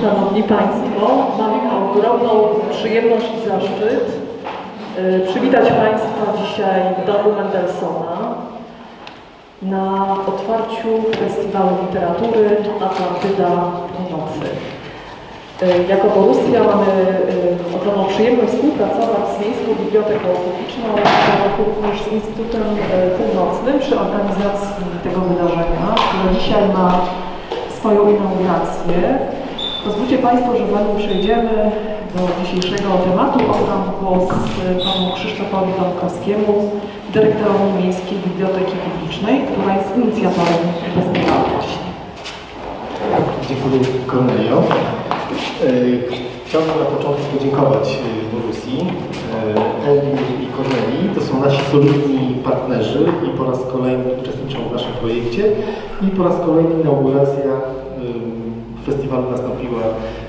Szanowni Państwo, mam ogromną przyjemność i zaszczyt y, przywitać Państwa dzisiaj w Domu na otwarciu Festiwalu Literatury Atlantyda Północy. Y, Jako Borussia mamy y, ogromną przyjemność współpracować z Miejską Biblioteką Publiczną, jak również z Instytutem Północnym przy organizacji tego wydarzenia, które dzisiaj ma swoją inaugurację. Pozwólcie Państwo, że zanim przejdziemy do dzisiejszego tematu, oddam głos y, panu Krzysztofowi Tomkowskiemu, dyrektorowi Miejskiej Biblioteki Publicznej, która jest inicjatorem festiwalu. Dziękuję Kornelio. E, Chciałbym na początku podziękować e, Borusi, e, Ewi i Kornelii. To są nasi solidni partnerzy i po raz kolejny uczestniczą w naszym projekcie i po raz kolejny inauguracja festiwalu nastąpiła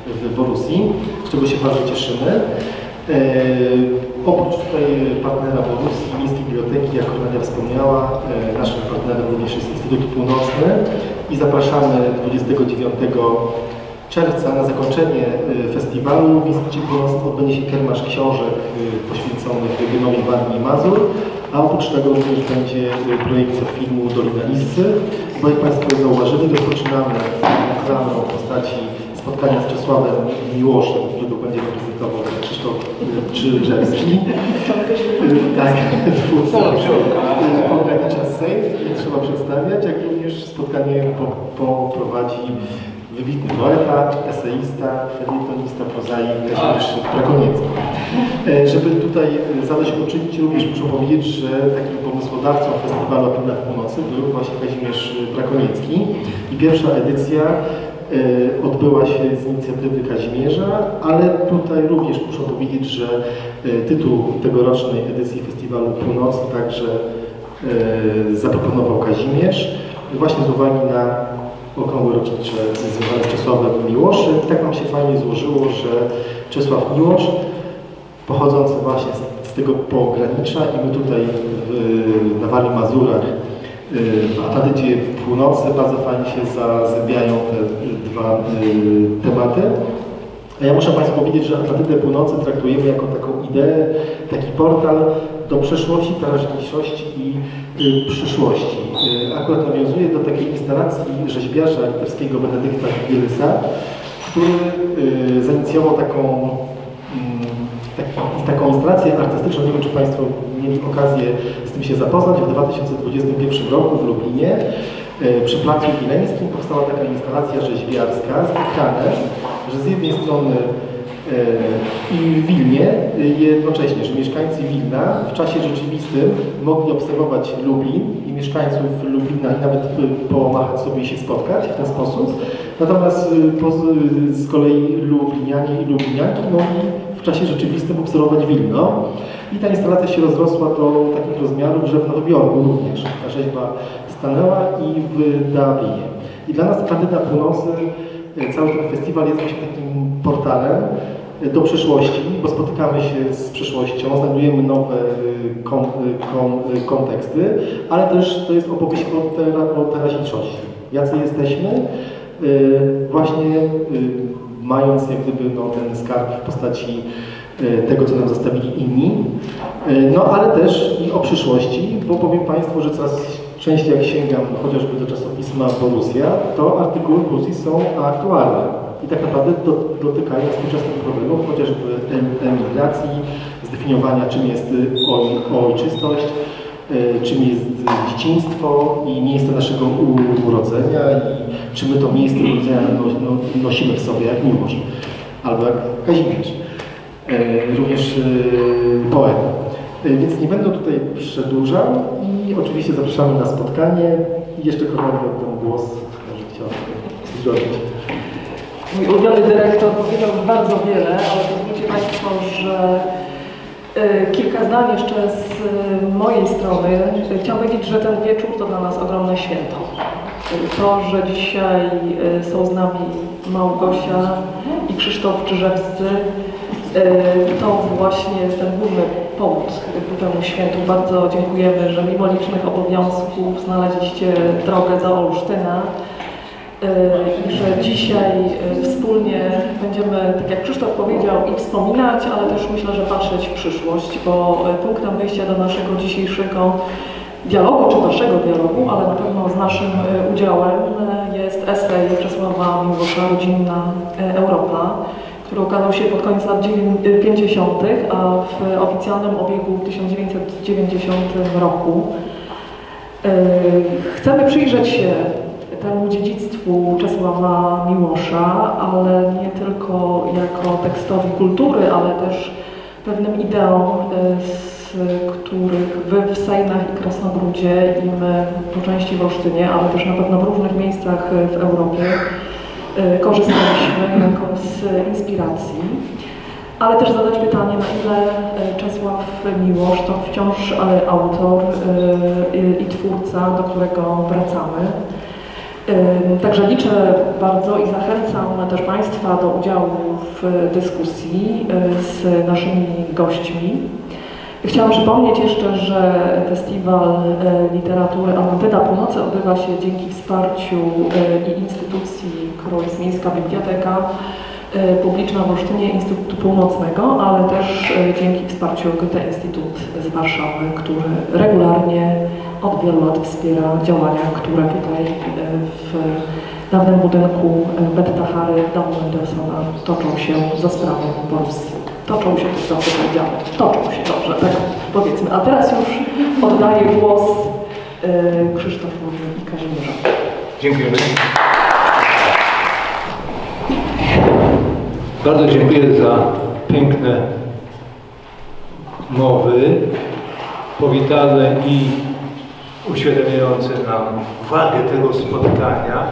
w Borusi, z czego się bardzo cieszymy. E, oprócz tutaj partnera Borusi, Miejskiej Biblioteki, jak Kornelia wspomniała, e, naszym partnerem również jest Instytut Północny i zapraszamy 29 czerwca na zakończenie y, festiwalu w Instytucie Północnym odbędzie się kermasz książek y, poświęconych regionowi Warmii i Mazur, a oprócz tego również będzie y, projekcja filmu Dolina Lissy, bo jak Państwo zauważyli, rozpoczynamy reklamę o postaci spotkania z Czesławem Miłoszem, którego będzie reprezentował Krzysztof Czyżewski. Tak, ogranicza Sejm, trzeba przedstawiać, jak również spotkanie po- poprowadzi wybitny poeta, eseista, felietonista, prozaik Kazimierz Prakoniecki. E, Żeby tutaj e, zadośćuczynić, również muszę powiedzieć, że takim pomysłodawcą festiwalu Atlantyk Północy był właśnie Kazimierz Prakoniecki i pierwsza edycja e, odbyła się z inicjatywy Kazimierza, ale tutaj również muszę powiedzieć, że tytuł tegorocznej edycji Festiwalu Północy także zaproponował Kazimierz, właśnie z uwagi na okrągłe rocznicze związane z Czesławem Miłoszem. I tak nam się fajnie złożyło, że Czesław Miłosz, pochodzący właśnie z, tego pogranicza i my tutaj w, na Warmii Mazurach y, w Atlantycie bardzo fajnie się zazębiają te dwa y, tematy. A ja muszę Państwu powiedzieć, że Atlantydę Północy traktujemy jako taką ideę, taki portal do przeszłości, teraźniejszości i y, przyszłości. Y, akurat nawiązuje do takiej instalacji rzeźbiarza litewskiego Benedykta Gierysa, który y, zainicjował taką, mm, taki, taką instalację artystyczną. Nie wiem, czy Państwo mieli okazję z tym się zapoznać. W 2021 roku w Lublinie y, przy Placu Wileńskim powstała taka instalacja rzeźbiarska z że z jednej strony e, i w Wilnie e, jednocześnie, że mieszkańcy Wilna w czasie rzeczywistym mogli obserwować Lublin i mieszkańców Lublina i nawet e, pomachać sobie i się spotkać w ten sposób. Natomiast e, po, z kolei Lublinianie i Lublinianki mogli w czasie rzeczywistym obserwować Wilno. I ta instalacja się rozrosła do takich rozmiarów, że w Nowym Jorku również ta rzeźba stanęła i w Dublinie. I dla nas Atlantyda Północy E, Cały ten festiwal jest właśnie takim portalem e, do przeszłości, bo spotykamy się z przeszłością, znajdujemy nowe e, kon, kon, konteksty, ale też to jest opowieść o, tera, o teraźniejszości. Jacy jesteśmy, właśnie mając jak gdyby no, ten skarb w postaci tego, co nam zostawili inni, no ale też i o przyszłości, bo powiem Państwu, że coraz częściej jak sięgam chociażby do czasopisma Borussia, to artykuły Borussi są aktualne i tak naprawdę do, dotykają współczesnych problemów, chociażby em- emigracji, zdefiniowania czym jest y, oj, ojczystość, y, czym jest dzieciństwo i miejsce naszego urodzenia i czy my to miejsce urodzenia no, no, nosimy w sobie jak miłość, albo jak Kazimierz, również poeta. Więc nie będę tutaj przedłużał i oczywiście zapraszamy na spotkanie. Jeszcze Kornelio oddam głos, może chciałbym zrobić. Mój ulubiony dyrektor powiedział bardzo wiele, ale pozwólcie Państwo, że y, kilka zdań jeszcze z y, mojej strony. Y, Chciałam powiedzieć, że ten wieczór to dla nas ogromne święto. To, że dzisiaj są z nami Małgosia i Krzysztof Czyżewscy, to właśnie jest ten główny powód ku temu świętu. Bardzo dziękujemy, że mimo licznych obowiązków znaleźliście drogę do Olsztyna. I że dzisiaj wspólnie będziemy, tak jak Krzysztof powiedział, i wspominać, ale też myślę, że patrzeć w przyszłość, bo punktem wyjścia do naszego dzisiejszego dialogu, czy naszego dialogu, ale na pewno z naszym udziałem jest esej Czesława Miłosza Rodzinna Europa, który ukazał się pod koniec lat 50., a w oficjalnym obiegu w 1990 roku. Chcemy przyjrzeć się temu dziedzictwu Czesława Miłosza, ale nie tylko jako tekstowi kultury, ale też pewnym ideom, z których wy w Sejnach i Krasnogródzie i my po części w Olsztynie, ale też na pewno w różnych miejscach w Europie korzystaliśmy jako z inspiracji. Ale też zadać pytanie, na ile Czesław Miłosz to wciąż autor i twórca, do którego wracamy. Także liczę bardzo i zachęcam też Państwa do udziału w dyskusji z naszymi gośćmi. Chciałam przypomnieć jeszcze, że Festiwal Literatury Atlantyda Północy odbywa się dzięki wsparciu i instytucji, którą Miejska Biblioteka Publiczna w Olsztynie Instytutu Północnego, ale też dzięki wsparciu Goethe Instytut z Warszawy, który regularnie od wielu lat wspiera działania, które tutaj w dawnym budynku Betta Hary domu Mendelssohna toczą się za sprawą Borussii. Toczą się, to dobrze powiedziane, toczą się dobrze, tak powiedzmy. A teraz już oddaję głos Krzysztofowi i Kazimierzowi. Dziękujemy. Bardzo dziękuję za piękne mowy, powitalne i uświadamiające nam wagę tego spotkania,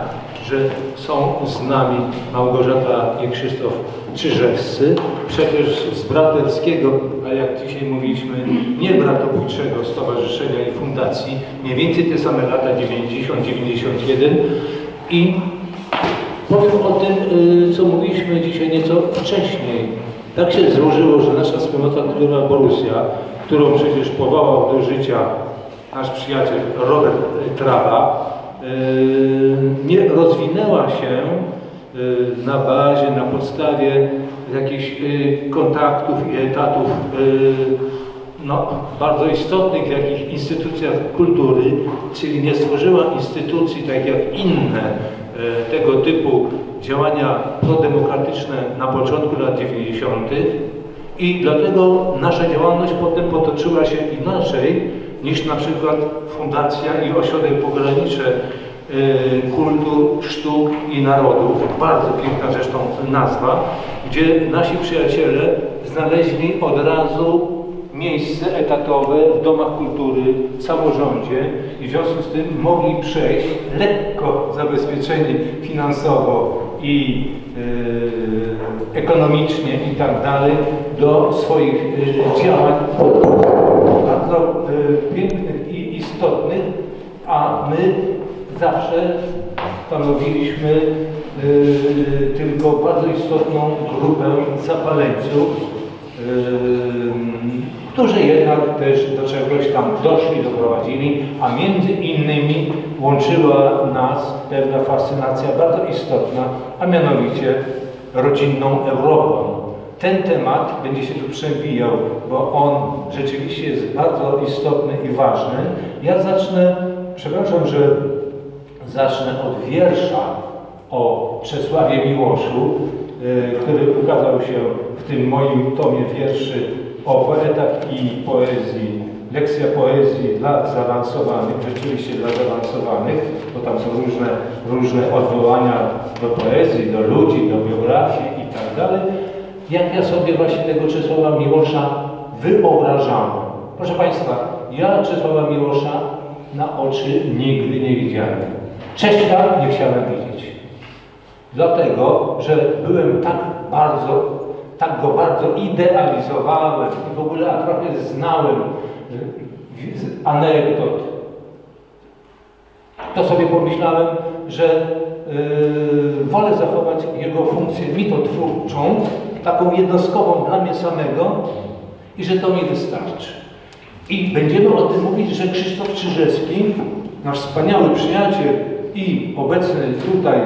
że są z nami Małgorzata i Krzysztof Czyżewscy, przecież z braterskiego, a jak dzisiaj mówiliśmy, nie bratobójczego stowarzyszenia i fundacji, mniej więcej te same lata 90-91 i powiem o tym, co mówiliśmy dzisiaj nieco wcześniej. Tak się złożyło, że nasza wspólnota kulturalna Borussia, którą przecież powołał do życia nasz przyjaciel Robert Trawa, nie rozwinęła się na bazie, na podstawie jakichś kontaktów i etatów no, bardzo istotnych w jakichś instytucjach kultury, czyli nie stworzyła instytucji tak jak inne tego typu działania prodemokratyczne na początku lat 90. i dlatego nasza działalność potem potoczyła się inaczej niż na przykład Fundacja i Ośrodek Pogranicze Kultur, Sztuk i Narodów. Bardzo piękna zresztą nazwa, gdzie nasi przyjaciele znaleźli od razu miejsce etatowe w domach kultury, w samorządzie i w związku z tym mogli przejść lekko zabezpieczeni finansowo i yy, ekonomicznie i tak dalej do swoich yy, działań. Bardzo yy, pięknych i istotnych, a my zawsze stanowiliśmy tylko bardzo istotną grupę zapaleńców, którzy jednak też do czegoś tam doszli, doprowadzili, a między innymi łączyła nas pewna fascynacja bardzo istotna, a mianowicie rodzinną Europą. Ten temat będzie się tu przewijał, bo on rzeczywiście jest bardzo istotny i ważny. Ja zacznę, przepraszam, że zacznę od wiersza o Czesławie Miłoszu, który ukazał się w tym moim tomie wierszy o poetach i poezji, lekcja poezji dla zaawansowanych, rzeczywiście dla zaawansowanych, bo tam są różne, różne odwołania do poezji, do ludzi, do biografii i tak dalej. Jak ja sobie właśnie tego Czesława Miłosza wyobrażam. Proszę Państwa, ja Czesława Miłosza na oczy nigdy nie widziałem. Cześćka nie chciałem widzieć. Dlatego, że byłem tak bardzo tak go bardzo idealizowałem i w ogóle a trochę znałem anegdot. To sobie pomyślałem, że yy, wolę zachować jego funkcję mitotwórczą, taką jednostkową dla mnie samego i że to mi wystarczy. I będziemy o tym mówić, że Krzysztof Czyżewski, nasz wspaniały przyjaciel i obecny tutaj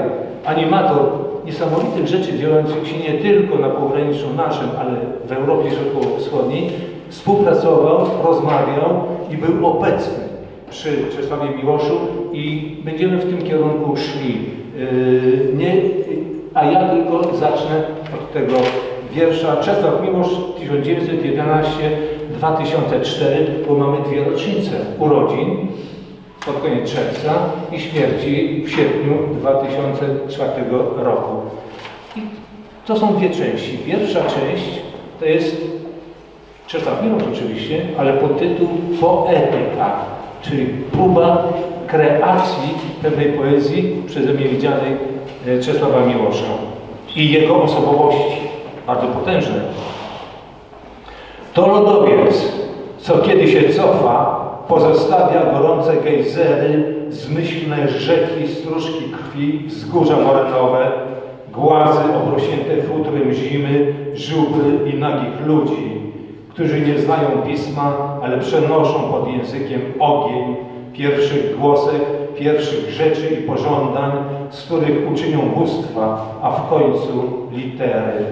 animator niesamowitych rzeczy działających się nie tylko na pograniczu naszym, ale w Europie Środkowo-Wschodniej, współpracował, rozmawiał i był obecny przy Czesławie Miłoszu i będziemy w tym kierunku szli. Yy, nie, a ja tylko zacznę od tego wiersza Czesław Miłosz 1911-2004, bo mamy dwie rocznice urodzin pod koniec czerwca i śmierci w sierpniu 2004 roku. I to są dwie części. Pierwsza część to jest Czesław Miłosz oczywiście, ale pod tytuł Poetyka, czyli próba kreacji pewnej poezji przeze mnie widzianej e, Czesława Miłosza i jego osobowości, bardzo potężnej. To lodowiec, co kiedy się cofa, pozostawia gorące gejzery, zmyślne rzeki, stróżki krwi, wzgórza morenowe, głazy obrośnięte futrem zimy, żubry i nagich ludzi, którzy nie znają pisma, ale przenoszą pod językiem ogień pierwszych głosek, pierwszych rzeczy i pożądań, z których uczynią bóstwa, a w końcu litery.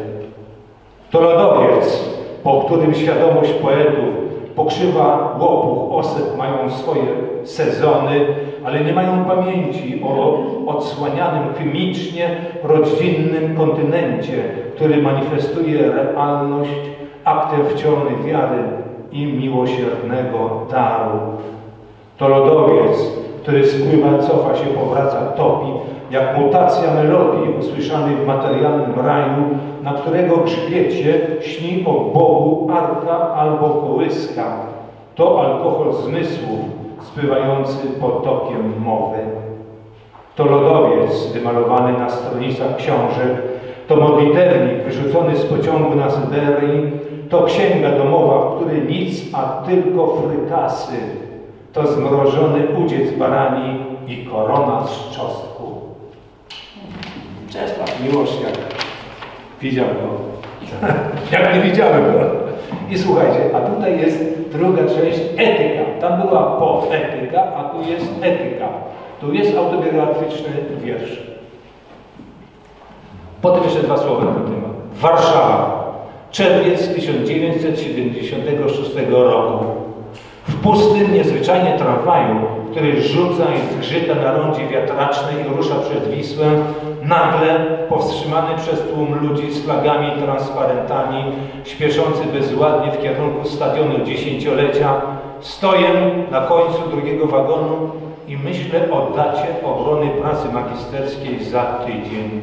To lodowiec, po którym świadomość poetów pokrzywa łopuch osób mają swoje sezony, ale nie mają pamięci o odsłanianym chemicznie rodzinnym kontynencie, który manifestuje realność aktem wiary i miłosiernego daru. To lodowiec, który spływa, cofa się, powraca, topi, jak mutacja melodii usłyszanej w materialnym raju, na którego grzbiecie śni o Bogu arka albo kołyska. To alkohol zmysłów spływający potokiem mowy. To lodowiec wymalowany na stronicach książek, to modlitewnik wyrzucony z pociągu na Syberii, to księga domowa, w której nic, a tylko frykasy, to zmrożony udziec barani i korona z czosnku. Czesław Miłosz, jak widział go, jak nie widziałem go. I słuchajcie, a tutaj jest druga część, etyka. Tam była poetyka, a tu jest etyka. Tu jest autobiograficzny wiersz. Potem jeszcze dwa słowa na ten temat. Warszawa. Czerwiec 1976 roku. W pustym, niezwyczajnie tramwaju, który rzuca i zgrzyta na rondzie wiatracznej i rusza przez Wisłę, nagle powstrzymany przez tłum ludzi z flagami i transparentami, śpieszący bezładnie w kierunku stadionu dziesięciolecia, stoję na końcu drugiego wagonu i myślę o dacie obrony pracy magisterskiej za tydzień.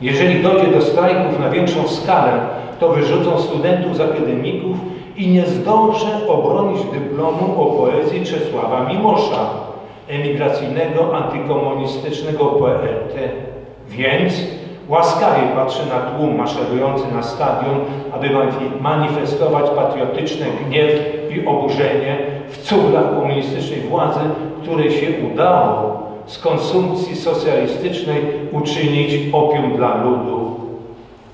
Jeżeli dojdzie do strajków na większą skalę, to wyrzucą studentów z akademików i nie zdążę obronić dyplomu o poezji Czesława Mimosza, emigracyjnego, antykomunistycznego poety. Więc łaskawie patrzę na tłum maszerujący na stadion, aby manifestować patriotyczny gniew i oburzenie w cuglach komunistycznej władzy, której się udało z konsumpcji socjalistycznej uczynić opium dla ludu.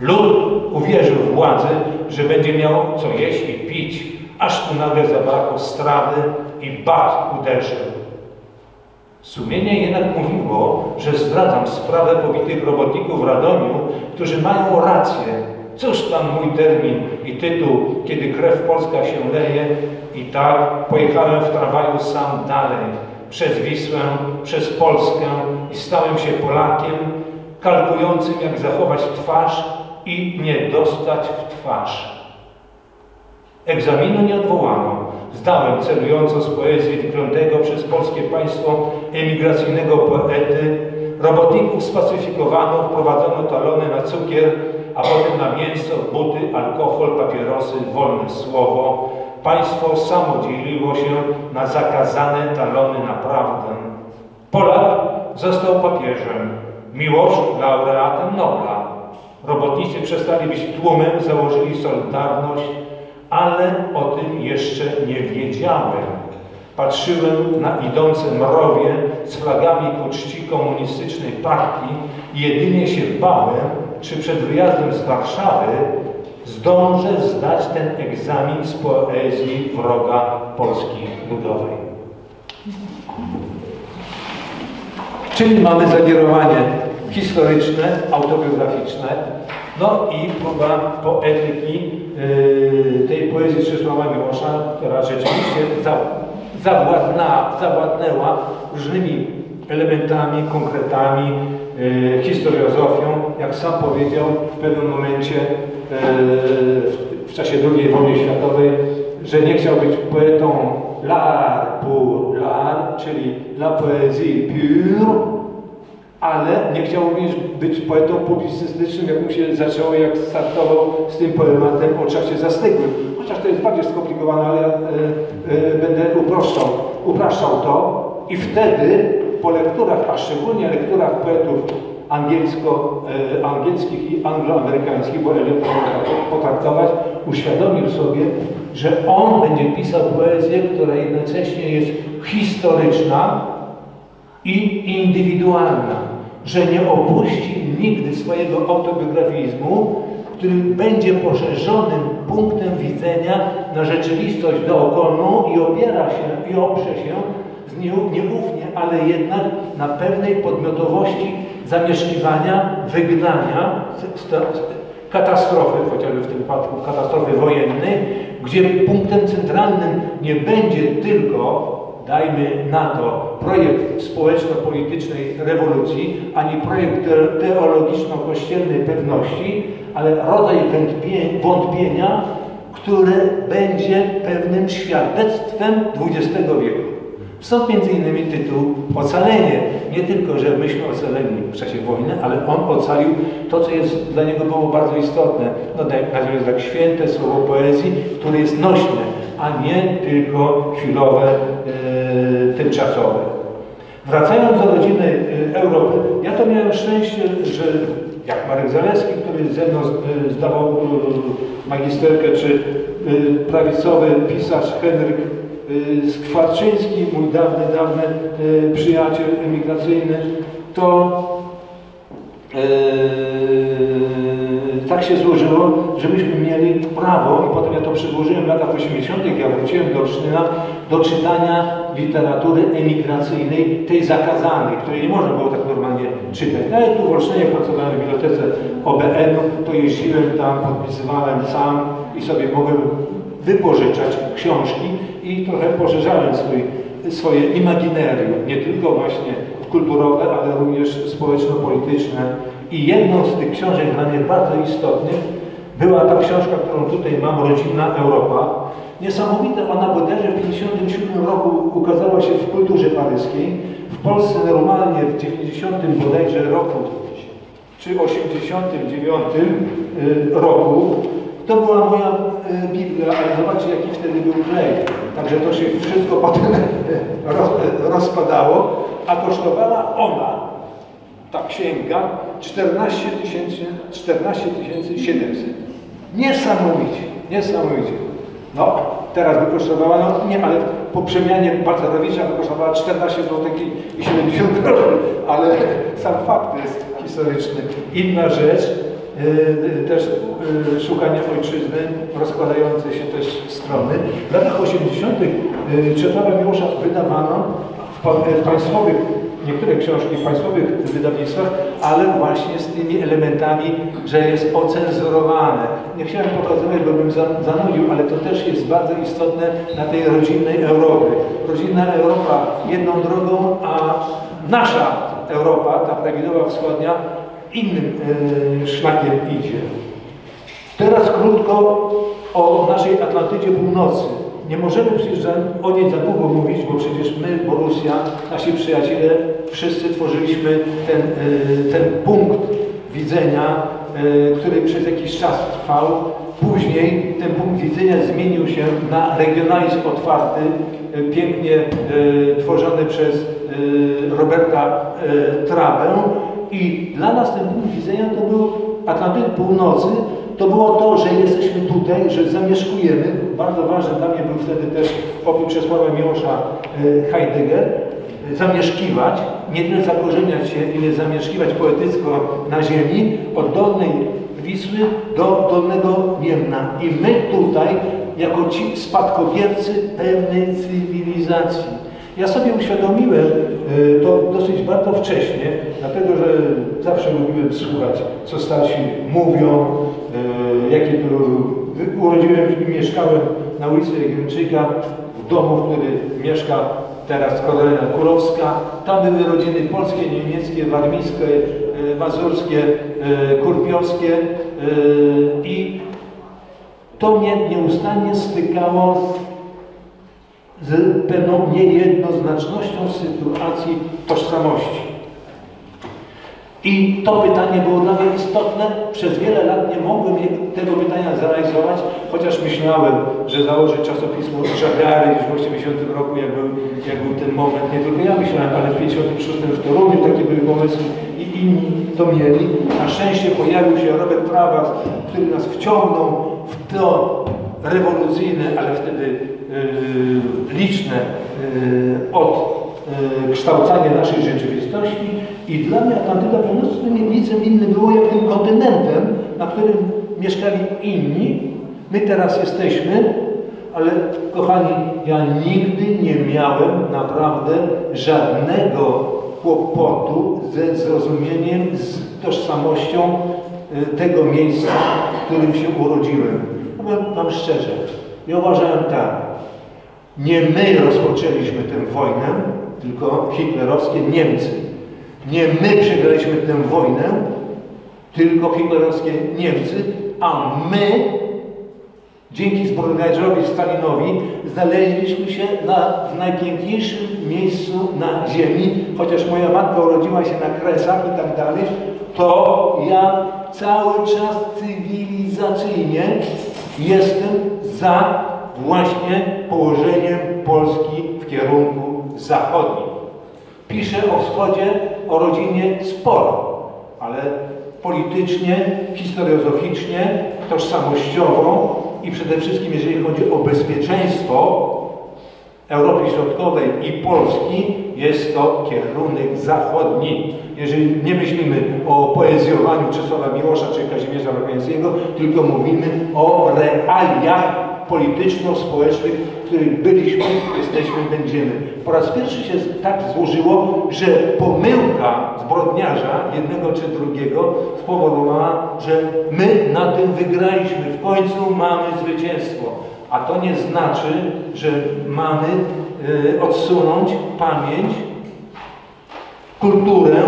Lud uwierzył w władzę, że będzie miał co jeść i pić, aż tu nagle zabrakło strawy i bat uderzył. Sumienie jednak mówiło, że zdradzam sprawę pobitych robotników w Radomiu, którzy mają rację. Cóż tam mój termin i tytuł, kiedy krew polska się leje i tak pojechałem w tramwaju sam dalej, przez Wisłę, przez Polskę i stałem się Polakiem, kalkującym jak zachować twarz i nie dostać w twarz. Egzaminu nie odwołano. Zdałem celująco z poezji wyklętego przez polskie państwo emigracyjnego poety. Robotników spacyfikowano, wprowadzono talony na cukier, a potem na mięso, buty, alkohol, papierosy, wolne słowo. Państwo samo dzieliło się na zakazane talony na prawdę. Polak został papieżem, Miłosz laureatem Nobla. Robotnicy przestali być tłumem, założyli Solidarność, ale o tym jeszcze nie wiedziałem. Patrzyłem na idące mrowie z flagami ku czci komunistycznej partii i jedynie się bałem, czy przed wyjazdem z Warszawy zdążę zdać ten egzamin z poezji wroga Polski Ludowej. Czyli mamy zawierowanie historyczne, autobiograficzne, no i próba poetyki yy, tej poezji Czesława Miłosza, która rzeczywiście za, zawładna, zawładnęła różnymi elementami, konkretami, yy, historiozofią, jak sam powiedział w pewnym momencie yy, w czasie II wojny światowej, że nie chciał być poetą l'art pour l'art, czyli la poésie pure, ale nie chciał również być poetą publicystycznym, jak mu się zaczęło, jak startował z tym poematem o czasie zastygłym. Chociaż to jest bardziej skomplikowane, ale ja e, e, będę upraszczał, upraszczał to i wtedy po lekturach, a szczególnie lekturach poetów angielsko, e, angielskich i angloamerykańskich, bo Eliot potraktować, uświadomił sobie, że on będzie pisał poezję, która jednocześnie jest historyczna, i indywidualna, że nie opuści nigdy swojego autobiografizmu, który będzie poszerzonym punktem widzenia na rzeczywistość dookolną i opiera się i oprze się nieufnie, ale jednak na pewnej podmiotowości zamieszkiwania, wygnania, katastrofy, chociażby w tym wypadku katastrofy wojennej, gdzie punktem centralnym nie będzie tylko dajmy na to projekt społeczno-politycznej rewolucji, ani projekt teologiczno-kościelnej pewności, ale rodzaj wątpienia, które będzie pewnym świadectwem XX wieku. Stąd między innymi tytuł Ocalenie. Nie tylko, że myśmy ocaleni w czasie wojny, ale on ocalił to, co jest dla niego było bardzo istotne. No, nazwijmy tak święte słowo poezji, które jest nośne, a nie tylko chwilowe, e, tymczasowe. Wracając do rodziny e, Europy, ja to miałem szczęście, że jak Marek Zaleski, który ze mną e, zdawał magisterkę, czy prawicowy pisarz Henryk Skwarczyński, mój dawny, dawny przyjaciel emigracyjny, to tak się złożyło, że myśmy mieli prawo, i potem ja to przedłożyłem w latach 80., ja wróciłem do Olsztyna, do czytania literatury emigracyjnej, tej zakazanej, której nie można było tak normalnie czytać. Nawet tu w Olsztynie pracowałem w bibliotece OBN-u, to jeździłem tam, podpisywałem sam i sobie mogłem wypożyczać książki i trochę poszerzałem swój, swoje imaginarium, nie tylko właśnie kulturowe, ale również społeczno-polityczne. I jedną z tych książek dla mnie bardzo istotnych była ta książka, którą tutaj mam, Rodzinna Europa. Niesamowite, ona bodajże w 1957 roku ukazała się w kulturze paryskiej. W Polsce normalnie w 90 bodajże roku, czy 89 y, roku to była moja y, Biblia, ale zobaczcie jaki wtedy był klej. Także to się wszystko potem rozpadało, a kosztowała ona, ta księga, 14 tysięcy 14 700. Niesamowicie, niesamowicie. No, teraz by kosztowała, no nie, ale po przemianie Balcerowicza by kosztowała 14 zł i 70 groszy, ale sam fakt jest historyczny. Inna rzecz, yy, też yy, szukanie ojczyzny, rozkładające się też strony. W latach 80. Yy, Czesława Miłosza wydawano w, w państwowych niektóre książki w państwowych wydawnictwach, ale właśnie z tymi elementami, że jest ocenzurowane. Nie chciałem pokazywać, bo bym zanudził, ale to też jest bardzo istotne na tej rodzinnej Europie. Rodzinna Europa jedną drogą, a nasza Europa, ta prawidłowa wschodnia, innym e, szlakiem idzie. Teraz krótko o naszej Atlantydzie Północy. Nie możemy przecież o niej za długo mówić, bo przecież my, Borussia, nasi przyjaciele, wszyscy tworzyliśmy ten, e, ten punkt widzenia, e, który przez jakiś czas trwał. Później ten punkt widzenia zmienił się na regionalizm otwarty, e, pięknie tworzony przez Roberta Trabę. I dla nas ten punkt widzenia to był Atlantyk Północy, to było to, że jesteśmy tutaj, że zamieszkujemy. Bardzo ważny dla mnie był wtedy też oprócz Czesława Miłosza Heidegger, zamieszkiwać, nie tyle zakorzeniać się, ile zamieszkiwać poetycko na ziemi, od dolnej Wisły do dolnego Niemna. I my tutaj, jako ci spadkobiercy pewnej cywilizacji, Ja sobie uświadomiłem y, to dosyć bardzo wcześnie, dlatego że zawsze lubiłem słuchać, co starsi mówią, y, jakie tu urodziłem i mieszkałem na ulicy Jędrzyka, w domu, w którym mieszka teraz Korolina Kurowska. Tam były rodziny polskie, niemieckie, warmińskie, y, mazurskie, kurpiowskie i to mnie nieustannie stykało z, pewną niejednoznacznością sytuacji tożsamości. I to pytanie było dla mnie istotne. Przez wiele lat nie mogłem tego pytania zrealizować, chociaż myślałem, że założę czasopismo Żagary już w 80 roku, jak był, jak był ten moment. Nie tylko ja myślałem, ale w 56 w Toruniu takie były pomysły i inni to mieli. Na szczęście pojawił się Robert Trawas, który nas wciągnął w to rewolucyjne, ale wtedy yy, liczne yy, od e, kształcanie naszej rzeczywistości i dla mnie Atlantyda Północna niczym innym było jak tym kontynentem, na którym mieszkali inni. My teraz jesteśmy, ale kochani, ja nigdy nie miałem naprawdę żadnego kłopotu ze zrozumieniem, z tożsamością tego miejsca, w którym się urodziłem. Powiem Wam szczerze, ja uważałem tak, nie my rozpoczęliśmy tę wojnę, tylko hitlerowskie Niemcy. Nie my przegraliśmy tę wojnę, tylko hitlerowskie Niemcy, a my dzięki zbrodniarzowi Stalinowi znaleźliśmy się na, w najpiękniejszym miejscu na ziemi, chociaż moja matka urodziła się na Kresach i tak dalej, to ja cały czas cywilizacyjnie jestem za właśnie położeniem Polski w kierunku zachodnim. Piszę o wschodzie, o rodzinie sporo, ale politycznie, historiozoficznie, tożsamościowo i przede wszystkim jeżeli chodzi o bezpieczeństwo Europy Środkowej i Polski, jest to kierunek zachodni. Jeżeli nie myślimy o poezjowaniu Czesława Miłosza czy Kazimierza Rogańskiego, tylko mówimy o realiach polityczno-społecznych, w których byliśmy, jesteśmy, będziemy. Po raz pierwszy się tak złożyło, że pomyłka zbrodniarza, jednego czy drugiego, spowodowała, że my na tym wygraliśmy. W końcu mamy zwycięstwo. A to nie znaczy, że mamy y, odsunąć pamięć, kulturę,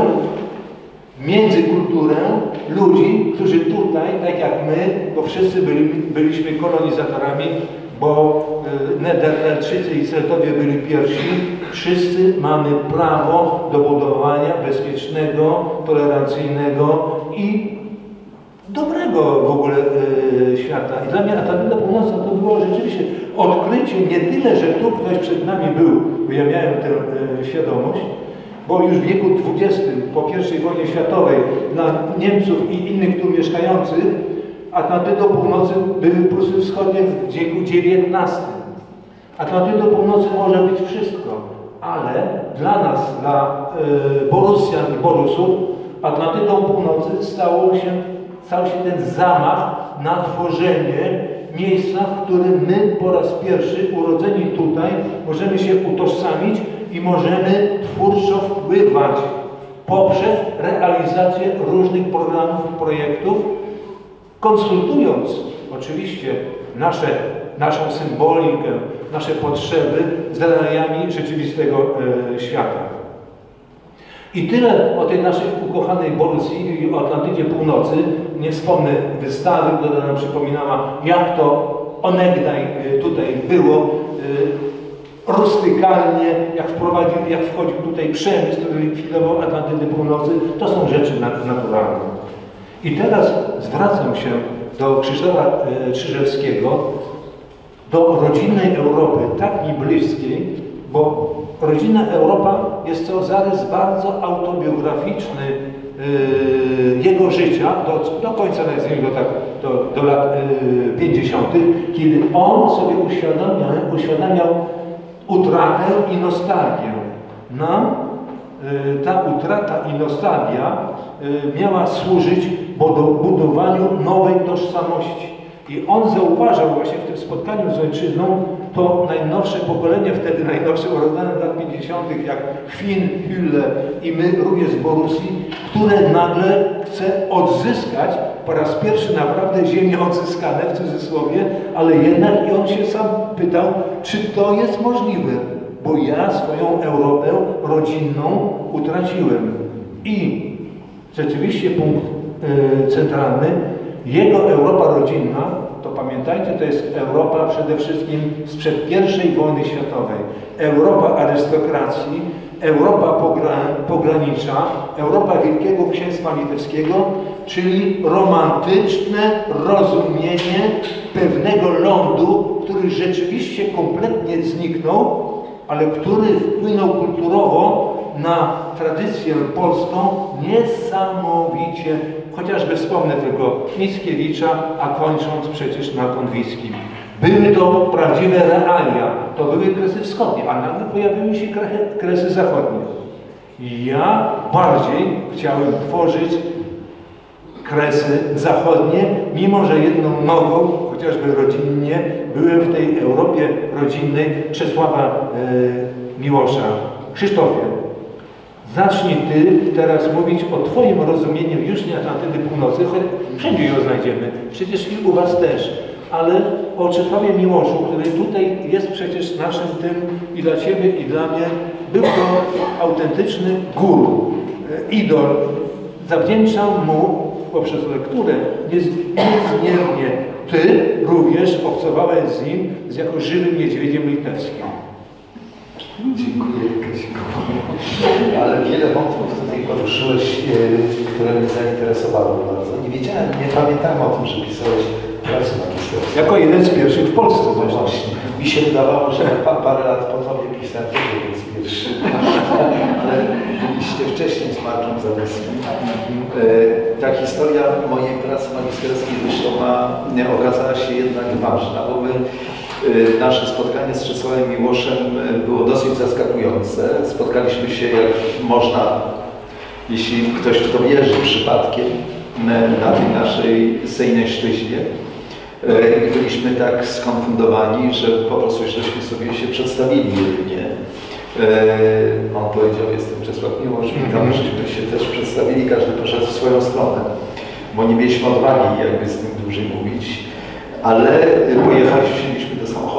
międzykulturę ludzi, którzy tutaj, tak jak my, bo wszyscy byli, byliśmy kolonizatorami, bo y, Nederlandczycy i Celtowie byli pierwsi, wszyscy mamy prawo do budowania bezpiecznego, tolerancyjnego i dobrego w ogóle y, świata. I dla mnie Atlantyda Północna to było rzeczywiście odkrycie nie tyle, że tu ktoś przed nami był, bo ja miałem tę y, świadomość, bo już w wieku XX, po I wojnie światowej, dla Niemców i innych tu mieszkających, Atlantydą Północy były Prusy Wschodnie w wieku XIX. Atlantydą Północy może być wszystko, ale dla nas, dla y, i Borusów, Atlantydą Północy stało się, stał się ten zamach na tworzenie miejsca, w którym my po raz pierwszy, urodzeni tutaj, możemy się utożsamić i możemy twórczo wpływać poprzez realizację różnych programów i projektów, konsultując oczywiście nasze, naszą symbolikę, nasze potrzeby z realiami rzeczywistego e, świata. I tyle o tej naszej ukochanej Borussii i o Atlantydzie Północy. Nie wspomnę wystawy, która nam przypominała, jak to onegdaj y, tutaj było, y, rustykalnie, jak wprowadził, jak wchodził tutaj przemysł, który likwidował Atlantydę Północy. To są rzeczy nat- naturalne. I teraz zwracam się do Krzysztofa y, Krzyżewskiego, do rodzinnej Europy, tak mi bliskiej, bo rodzina Europa jest to zarys bardzo autobiograficzny yy, jego życia, do, do końca nazwijmy go tak, do, do lat yy, 50., kiedy on sobie uświadamiał, uświadamiał utratę i nostalgię. Nam yy, ta utrata i nostalgia yy, miała służyć budo- budowaniu nowej tożsamości. I on zauważał właśnie w tym spotkaniu z ojczyzną to najnowsze pokolenie, wtedy najnowsze, urodzone lat 50., jak Chwin, Hülle i my również z Borussii, które nagle chce odzyskać po raz pierwszy naprawdę ziemię odzyskane w cudzysłowie, ale jednak i on się sam pytał, czy to jest możliwe, bo ja swoją Europę rodzinną utraciłem. I rzeczywiście punkt y, centralny, jego Europa rodzinna, to pamiętajcie, to jest Europa przede wszystkim sprzed I wojny światowej. Europa arystokracji, Europa pogra, pogranicza, Europa Wielkiego Księstwa Litewskiego, czyli romantyczne rozumienie pewnego lądu, który rzeczywiście kompletnie zniknął, ale który wpłynął kulturowo na tradycję polską niesamowicie, chociażby wspomnę tylko Mickiewicza, a kończąc przecież na Konwiskim. Były to prawdziwe realia, to były kresy wschodnie, a nagle pojawiły się kre- kresy zachodnie. Ja bardziej chciałem tworzyć kresy zachodnie, mimo że jedną nogą, chociażby rodzinnie, byłem w tej Europie rodzinnej Czesława e, Miłosza. Krzysztofie, zacznij Ty teraz mówić o Twoim rozumieniu już nie Atlantydy Północy, wszędzie ją znajdziemy, przecież i u Was też, ale o Czesławie Miłoszu, który tutaj jest przecież naszym tym i dla Ciebie i dla mnie, był to autentyczny guru, e, idol. Zawdzięczam mu poprzez lekturę niez- niezmiernie. Ty również obcowałeś z nim z jako żywym niedźwiedziem litewskim. Dziękuję Kasiko. Ale wiele wątków tutaj poruszyłeś, e, które mnie zainteresowały bardzo. Nie wiedziałem, nie pamiętałem o tym, że pisałeś pracę magisterską. Jako jeden z pierwszych w Polsce No właśnie. Mi się wydawało, że pa, parę lat po tobie pisałem jeden z pierwszych. Ale byliście wcześniej z Markiem Zaleskim. E, Ta historia mojej pracy magisterskiej zresztą ma, okazała się jednak ważna, bo my nasze spotkanie z Czesławem Miłoszem e, było dosyć zaskakujące. Spotkaliśmy się, jak można, jeśli ktoś w to wierzy, przypadkiem na tej naszej sejneśczyźnie. E, I byliśmy tak skonfundowani, że po prostu żeśmy sobie się przedstawili jedynie. On powiedział, jestem Czesław Miłosz, i tam żeśmy się też przedstawili, każdy poszedł w swoją stronę, bo nie mieliśmy odwagi jakby z tym dłużej mówić. Ale pojechaliśmy,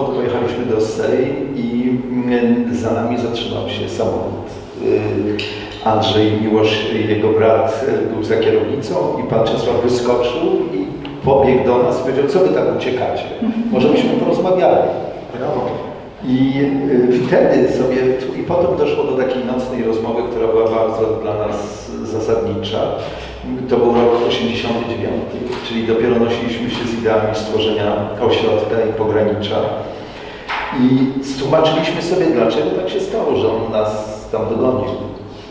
samochodu, pojechaliśmy do Sej i mm, za nami zatrzymał się samochód. Y, Andrzej Miłosz, jego brat, y, był za kierownicą i pan Czesław wyskoczył i pobiegł do nas i powiedział, co wy tak uciekacie? Może byśmy porozmawiali. I y, wtedy sobie, i potem doszło do takiej nocnej rozmowy, która była bardzo dla nas zasadnicza. To był rok 89, czyli dopiero nosiliśmy się z ideami stworzenia ośrodka i pogranicza. I stłumaczyliśmy sobie, dlaczego tak się stało, że on nas tam dogonił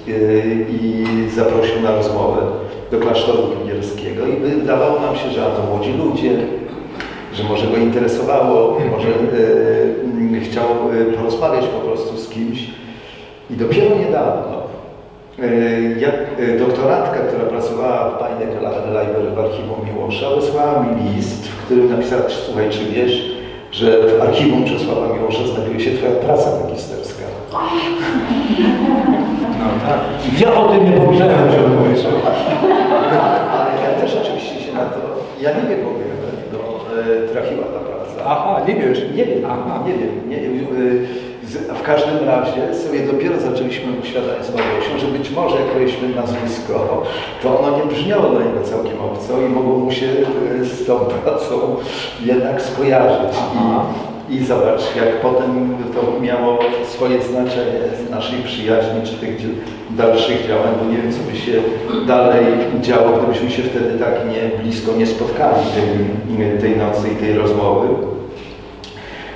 yy, i zaprosił na rozmowę do klasztoru węgierskiego i wydawało nam się, że to młodzi ludzie, że może go interesowało, może yy, chciał yy, porozmawiać po prostu z kimś. I dopiero niedawno yy, jak yy, doktorantka, która pracowała w Bajnek Library w archiwum Miłosza, wysłała mi list, w którym napisała, słuchaj, czy wiesz, że w archiwum Czesława Miłosza znajduje się Twoja praca magisterska. No, tak. Ja o tym nie pomyślałem, że powiesz. Ale ja też oczywiście się na to, ja nie wiem do niego e, trafiła ta praca. Aha, nie wiesz. Nie wiem, Aha. nie wiem. Nie, w każdym razie sobie dopiero zaczęliśmy uświadamiać z Mariuszem, że być może jak powiedzmy nazwisko, to ono nie brzmiało dla niego całkiem obco i mogło mu się y, z tą pracą jednak skojarzyć. I, I zobacz, jak potem to miało swoje znaczenie z naszej przyjaźni, czy tych dalszych działań, bo nie wiem, co by się dalej działo, gdybyśmy się wtedy tak nie blisko nie spotkali tej, tej nocy i tej rozmowy.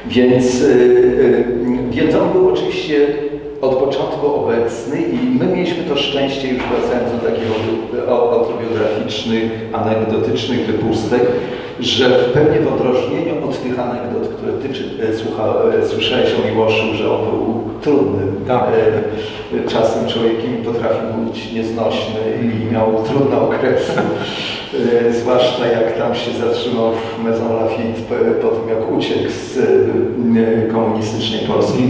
Więc, y, y, więc on był oczywiście od początku obecny i my mieliśmy to szczęście, już wracając do takich auto- autobiograficznych, anegdotycznych wypustek, że w odróżnieniu od tych anegdot, które ty czy, e, słucha, e, słyszałeś o Miłoszu, że on był trudnym Tak. e, czasem człowiekiem i potrafił być nieznośny i miał trudne okresy. E, Zwłaszcza jak tam się zatrzymał w Maison Lafitte po, po tym, jak uciekł z e, komunistycznej Polski,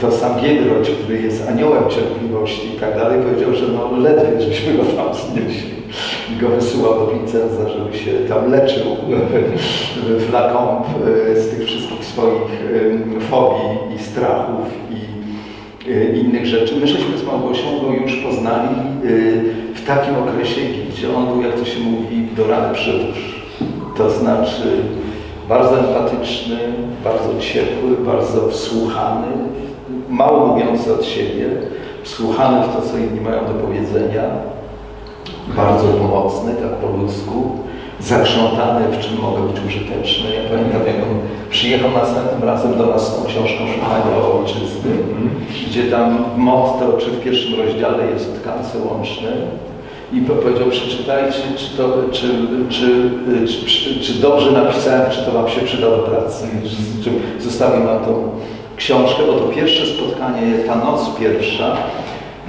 to sam Giedroć, który jest aniołem cierpliwości i tak dalej, powiedział, że no ledwie żeśmy go tam znieśli. I go wysyłał do Vincenza, żeby się tam leczył w Lacombe e, z tych wszystkich swoich e, fobii i strachów i e, innych rzeczy. My żeśmy z Małgosią go już poznali w takim okresie, gdzie on był, jak to się mówi, do rany przyłóż. To znaczy bardzo empatyczny, bardzo ciepły, bardzo wsłuchany, mało mówiący od siebie, wsłuchany w to, co inni mają do powiedzenia, bardzo pomocny, tak po ludzku, zakrzątany, w czym mogę być użyteczny. Ja pamiętam, jak on przyjechał następnym razem do nas z tą książką Szukania Ojczyzny, gdzie tam motto, czy w pierwszym rozdziale jest tkance łączne, i po- powiedział, przeczytajcie, czy, to, czy, czy, czy, czy, czy dobrze napisałem, czy to Wam się przyda do pracy. Czy zostawił nam tą książkę, bo to pierwsze spotkanie, ta noc pierwsza,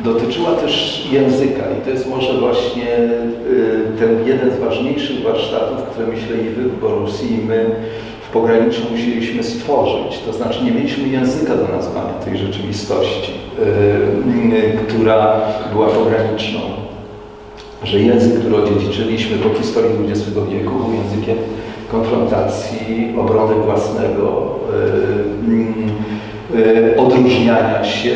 dotyczyła też języka i to jest może właśnie y, ten jeden z ważniejszych warsztatów, które myślę i Wy w Borusji i my w pograniczu musieliśmy stworzyć. To znaczy nie mieliśmy języka do nazwania tej rzeczywistości, y, y, która była pograniczną że język, który odziedziczyliśmy po historii XX wieku, był językiem konfrontacji, obrony własnego, odróżniania się,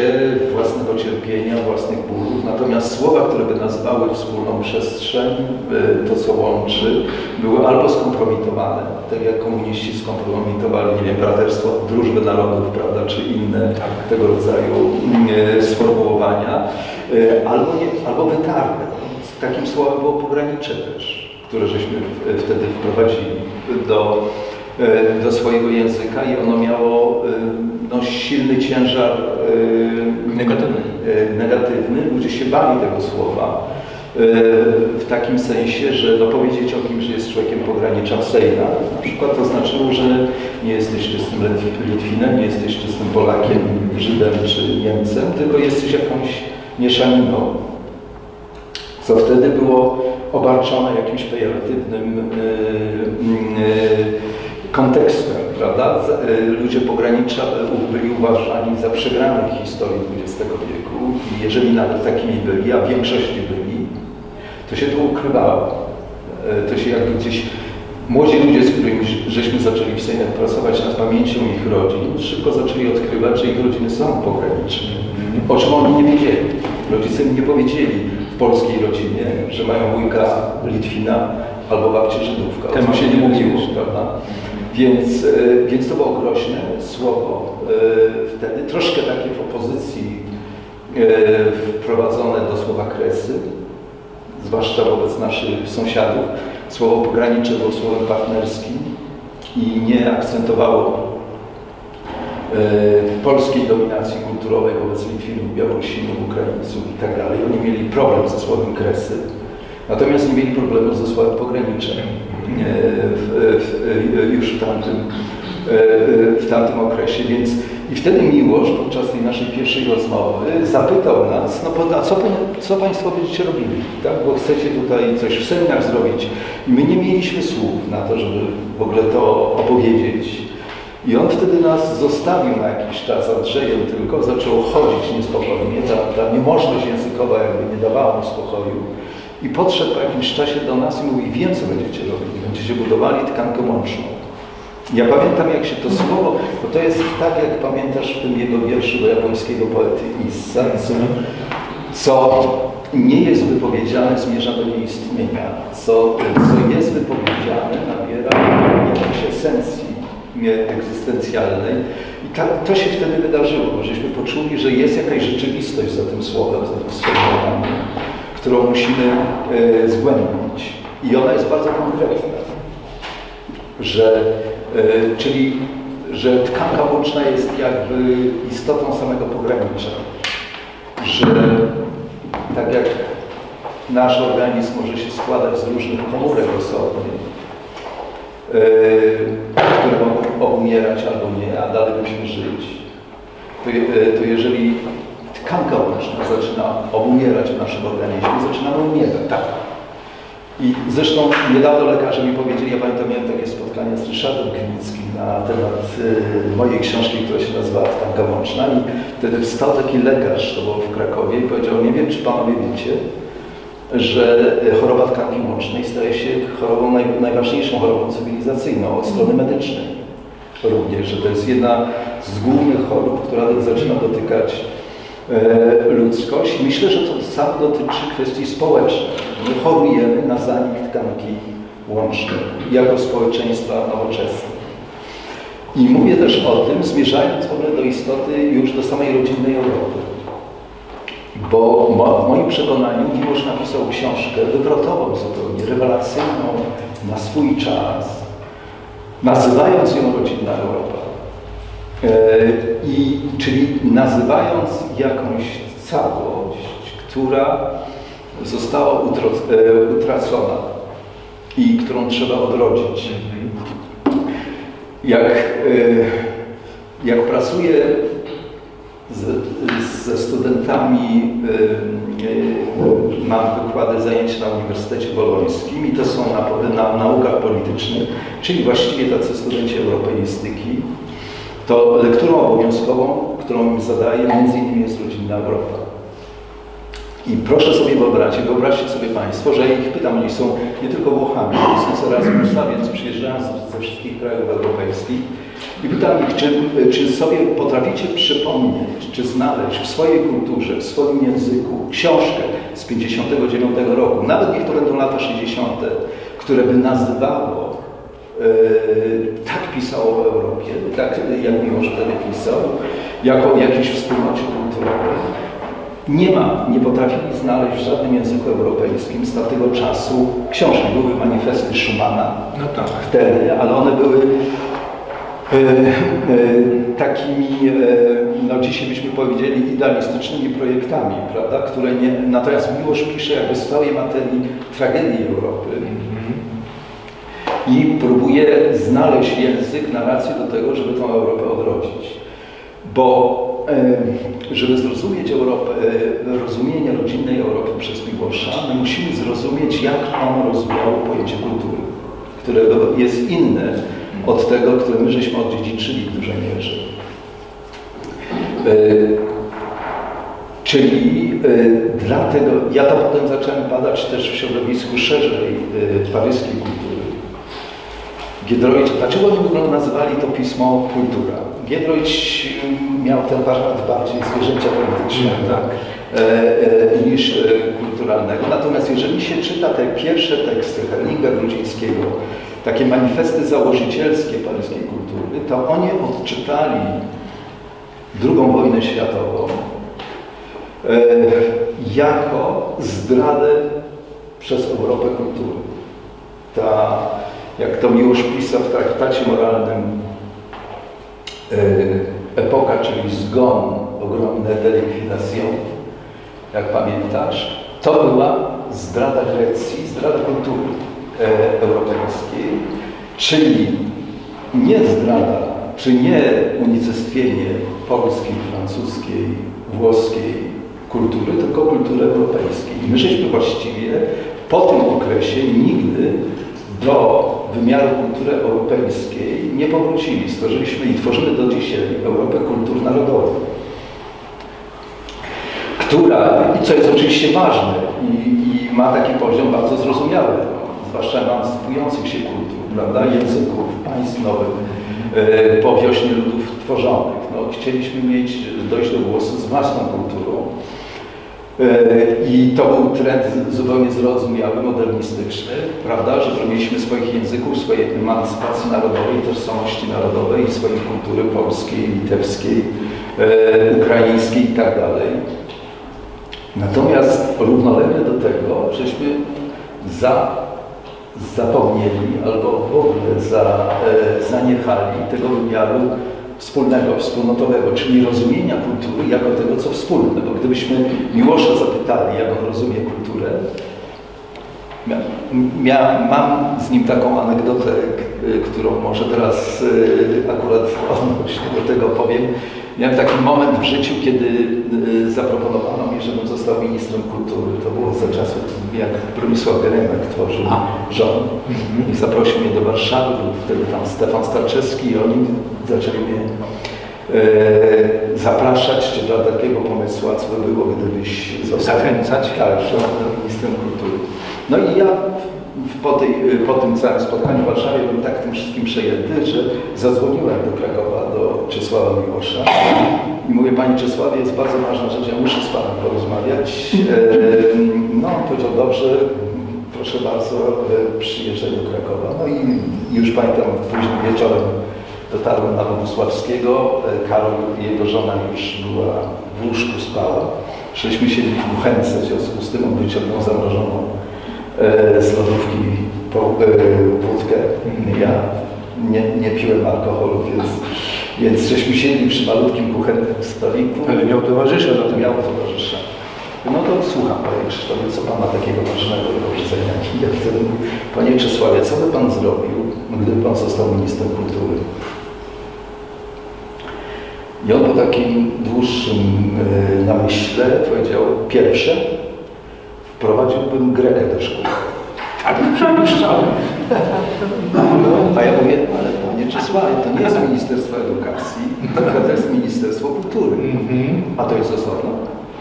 własnego cierpienia, własnych bólów. Natomiast słowa, które by nazywały wspólną przestrzeń, y, to co łączy, były albo skompromitowane, tak jak komuniści skompromitowali, nie wiem, Braterstwo Drużby Narodów, prawda, czy inne tego rodzaju y, sformułowania, albo, nie, albo wytarte. Takim słowem było pogranicze też, które żeśmy wtedy wprowadzili do, e, do swojego języka i ono miało e, no, silny ciężar e, Negatywny. e, negatywny. Ludzie się bali tego słowa e, w takim sensie, że no, powiedzieć o kimś, że jest człowiekiem pogranicza Sejna, na przykład to znaczyło, że nie jesteś czystym Litw- Litwinem, nie jesteś czystym Polakiem, Żydem czy Niemcem, tylko jesteś jakąś mieszaniną co wtedy było obarczone jakimś pejoratywnym y, y, kontekstem, prawda? Y, Ludzie pogranicza y, byli uważani za przegranych w historii XX wieku i jeżeli nawet takimi byli, a w większości byli, to się to ukrywało. Y, To się jakby gdzieś Młodzi ludzie, z którymi żeśmy zaczęli w Sejmie pracować nad pamięcią ich rodzin, szybko zaczęli odkrywać, że ich rodziny są pograniczne. O czym oni nie wiedzieli. Rodzice im nie powiedzieli w polskiej rodzinie, że mają wujka Litwina albo babcię Żydówka. Tym się nie mówiło, prawda? Więc, e, więc to było groźne słowo. E, Wtedy troszkę takie w opozycji e, wprowadzone do słowa kresy, zwłaszcza wobec naszych sąsiadów. Słowo pogranicze było słowem partnerskim i nie akcentowało polskiej dominacji kulturowej wobec Litwinów, Białorusinów, Ukraińców i tak dalej. Oni mieli problem ze słowem kresy, natomiast nie mieli problemu ze słowem pogranicze e, w, w, już w tamtym, w tamtym okresie, więc i wtedy Miłosz podczas tej naszej pierwszej rozmowy zapytał nas, no bo, a co, co Państwo będziecie robili, tak? bo chcecie tutaj coś w seminach zrobić. I my nie mieliśmy słów na to, żeby w ogóle to opowiedzieć. I on wtedy nas zostawił na jakiś czas Andrzejem tylko, zaczął chodzić niespokojnie, ta, ta niemożność językowa jakby nie dawała mu spokoju. I podszedł po jakimś czasie do nas i mówi, wiem co będziecie robili, będziecie budowali tkankę łączną. Ja pamiętam jak się to słowo, bo to jest tak jak pamiętasz w tym jego wierszu do japońskiego poety Issa, co, nie jest wypowiedziane zmierza do nieistnienia, co, co jest wypowiedziane nabiera jakiejś esencji egzystencjalnej i ta, to się wtedy wydarzyło, bo żeśmy poczuli, że jest jakaś rzeczywistość za tym słowem, za tym sformułowaniem, którą musimy e, zgłębić. I ona jest bardzo konkretna. Że, e, czyli, że tkanka łączna jest jakby istotą samego pogranicza, że tak jak nasz organizm może się składać z różnych komórek osobnych, które mogą obumierać albo nie, a dalej musimy żyć, to, to jeżeli tkanka łączna zaczyna obumierać w naszym organizmie, zaczynamy umierać. Tak. I zresztą niedawno lekarze mi powiedzieli, ja pamiętam miałem takie spotkanie z Ryszardem Klimickim na temat y, mojej książki, która się nazywa Tkanka Łączna i wtedy wstał taki lekarz, to było w Krakowie i powiedział, nie wiem czy panowie wiecie, że choroba tkanki łącznej staje się chorobą naj, najważniejszą chorobą cywilizacyjną od strony medycznej również, że to jest jedna z głównych chorób, która zaczyna dotykać ludzkość. Myślę, że to samo dotyczy kwestii społecznych. My chorujemy na zanik tkanki łącznej jako społeczeństwa nowoczesne. I mówię też o tym, zmierzając w ogóle do istoty już do samej rodzinnej Europy. Bo w moim przekonaniu Miłosz napisał książkę wywrotową zupełnie, rewelacyjną na swój czas, nazywając ją rodzinna Europa. E, I, czyli nazywając jakąś całość, która została e, utracona i którą trzeba odrodzić. Jak, e, jak pracuję z, ze studentami, mam wykłady, zajęcia na Uniwersytecie Bolońskim i to są na, na naukach politycznych, czyli właściwie tacy studenci europeistyki, to lekturą obowiązkową, którą im zadaję, między innymi jest Rodzinna Europa. I proszę sobie wyobrazić, wyobraźcie sobie Państwo, że ja ich pytam, oni są nie tylko Włochami, oni są z Erasmusa, więc przyjeżdżają ze wszystkich krajów europejskich i pytam ich, czy, czy sobie potraficie przypomnieć, czy znaleźć w swojej kulturze, w swoim języku książkę z 59 roku, nawet niech to będą lata 60., które by nazywało tak pisało o Europie, tak jak Miłosz wtedy pisał, jako o jakiejś wspólnocie kulturowej. Nie ma, nie potrafili znaleźć w żadnym języku europejskim z tamtego czasu książki. Były manifesty Schumana No tak. wtedy, ale one były e, e, takimi, e, no dzisiaj byśmy powiedzieli, idealistycznymi projektami, prawda, które nie, natomiast Miłosz pisze jakby z całej materii tragedii Europy i próbuje znaleźć język, narrację do tego, żeby tą Europę odrodzić. Bo e, żeby zrozumieć Europę, e, rozumienie rodzinnej Europy przez Miłosza, my musimy zrozumieć, jak on rozumiał pojęcie kultury, które jest inne od tego, które my żeśmy odziedziczyli w dużej mierze. E, Czyli dlatego, ja to potem zacząłem badać też w środowisku szerzej paryskiej kultury. Giedroyć, dlaczego oni w ogóle nazywali to pismo kultura? Giedroyć y, miał ten warsztat bardziej zwierzęcia politycznego Tak. e, e, niż e, kulturalnego. Natomiast jeżeli się czyta te pierwsze teksty Herlinga Grudzińskiego, takie manifesty założycielskie paryskiej kultury, to oni odczytali II wojnę światową e, jako zdradę przez Europę kultury. Ta, jak to Miłosz pisał w traktacie moralnym, e, epoka, czyli zgon, ogromne delikwidacją, jak pamiętasz, to była zdrada Grecji, zdrada kultury e, europejskiej, czyli nie zdrada, czy nie unicestwienie polskiej, francuskiej, włoskiej kultury, tylko kultury europejskiej. I my żeśmy właściwie po tym okresie nigdy do wymiaru kultury europejskiej nie powrócili. Stworzyliśmy i tworzymy do dzisiaj Europę kultur narodowych która, i co jest oczywiście ważne i, i ma taki poziom bardzo zrozumiały, zwłaszcza emancypujących się kultur, prawda, języków, państw nowych, e, po wiośnie ludów tworzonych. No, chcieliśmy mieć, dojść do głosu z własną kulturą i to był trend zupełnie zrozumiały, modernistyczny, prawda, że broniliśmy swoich języków, swojej emancypacji narodowej, tożsamości narodowej swojej kultury polskiej, litewskiej, e, ukraińskiej i tak. Natomiast równolegle do tego, żeśmy za, zapomnieli albo w ogóle za, e, zaniechali tego wymiaru wspólnego, wspólnotowego, czyli rozumienia kultury jako tego, co wspólne. Bo gdybyśmy Miłosza zapytali, jak on rozumie kulturę, Mia, mam z nim taką anegdotę, którą może teraz y, akurat odnośnie do tego powiem. Miałem taki moment w życiu, kiedy y, zaproponowano mi, żebym został ministrem kultury. To było za czasów, jak Bronisław Geremek tworzył rząd. I zaprosił mnie do Warszawy, był wtedy tam Stefan Starczewski i oni zaczęli mnie zapraszać cię dla takiego pomysłu, co by było, gdybyś Zachęcać. Został ministrem kultury. No i ja po, tej, po tym całym spotkaniu w Warszawie byłem tak tym wszystkim przejęty, że zadzwoniłem do Krakowa, do Czesława Miłosza i mówię, Panie Czesławie, jest bardzo ważna rzecz, ja muszę z Panem porozmawiać. E, no, on powiedział, dobrze, proszę bardzo, e, przyjeżdżaj do Krakowa. No i już pamiętam, późnym wieczorem dotarłem na Bogusławskiego, e, Karol, jego żona już była w łóżku, spała. Żeśmy siedzieli w kuchence, w związku z tym on wyciągnął zamrożoną e, z lodówki po, e, wódkę. Ja nie, nie piłem alkoholu, więc, więc żeśmy siedzieli przy malutkim kuchennym stoliku. Ale miał towarzysza do tego. Miał towarzysza. No to słucham, Panie Krzysztofie, co Pan ma takiego ważnego do powiedzenia? Ja wtedy Panie Czesławie, co by Pan zrobił, gdyby Pan został ministrem kultury? I on po takim dłuższym y, namyśle powiedział, pierwsze, wprowadziłbym Grekę do szkoły. Tak przypuszczałem. A ja mówię, ale Panie Czesławie, to nie jest Ministerstwo Edukacji, tylko to jest Ministerstwo Kultury. A to jest osobno?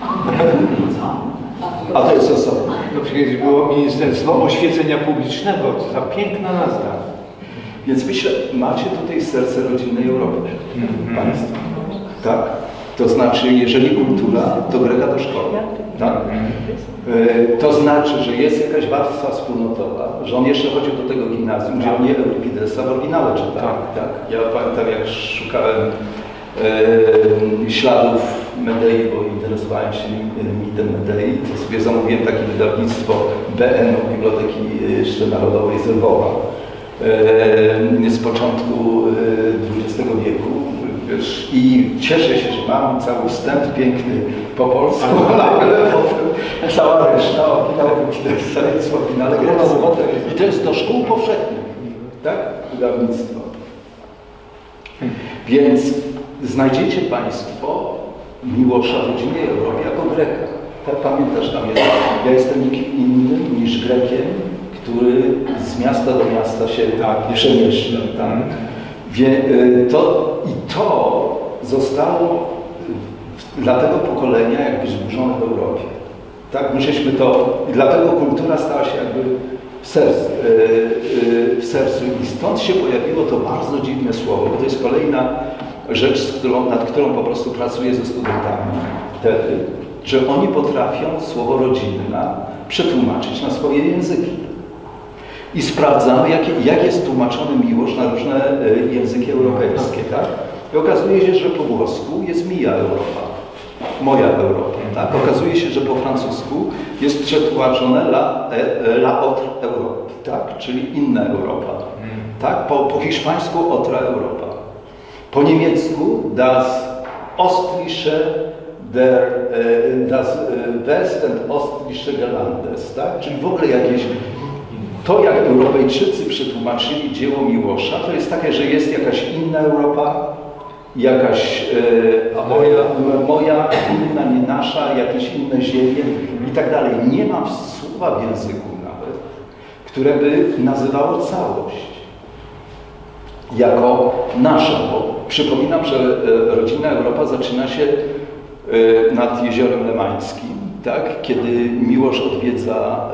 A to jest osobno. No przecież było Ministerstwo Oświecenia Publicznego, to ta piękna nazwa. Więc myślę, macie tutaj serce rodzinnej Europy. Państwo. Tak? To znaczy, jeżeli kultura, to Greka do szkoły. Tak? E, To znaczy, że jest jakaś warstwa wspólnotowa, że on jeszcze chodził do tego gimnazjum, gdzie on nie Euripidesa w oryginale czytał. Tak. Tak? Ja pamiętam, jak szukałem e, śladów Medei, bo interesowałem się e, mitem Medei, to sobie zamówiłem takie wydawnictwo BN Biblioteki jeszcze Narodowej z Lwowa e, z początku XX wieku. Wiesz, I cieszę się, że mam cały wstęp piękny po polsku, ale potem cała reszta oryginał Wikidesa jest w oryginale greckim. I to jest do szkół powszechnych, tak? Wydawnictwo. Więc znajdziecie Państwo Miłosza w rodzinie Europy jako Greka. Tak pamiętasz tam jest. Ja jestem nikim innym niż Grekiem, który z miasta do miasta się tak, przemieszcza. Tak? Wie, y, to, I to zostało dla tego pokolenia jakby zburzone w Europie. Tak, my żeśmy to, dlatego kultura stała się jakby w sercu, y, y, w sercu. I stąd się pojawiło to bardzo dziwne słowo, bo to jest kolejna rzecz, z którą, nad którą po prostu pracuję ze studentami wtedy, że oni potrafią słowo rodzinna przetłumaczyć na swoje języki. I sprawdzamy, jak, jak jest tłumaczony miłość na różne e, języki europejskie, tak? I okazuje się, że po włosku jest mija Europa, moja Europa, tak? Okazuje się, że po francusku jest przetłumaczone la, e, e, la autre Europe, tak? Czyli inna Europa, tak? Po, po hiszpańsku otra Europa. Po niemiecku das Ostliche der, das West and Ostliche Gelandes, tak? Czyli w ogóle jakieś to, jak Europejczycy przetłumaczyli dzieło Miłosza, to jest takie, że jest jakaś inna Europa, jakaś e, moja, moja, inna, nie nasza, jakieś inne ziemie i tak dalej. Nie ma słowa w języku nawet, które by nazywało całość jako naszą. Bo przypominam, że e, rodzina Europa zaczyna się e, nad Jeziorem Lemańskim, tak? kiedy Miłosz odwiedza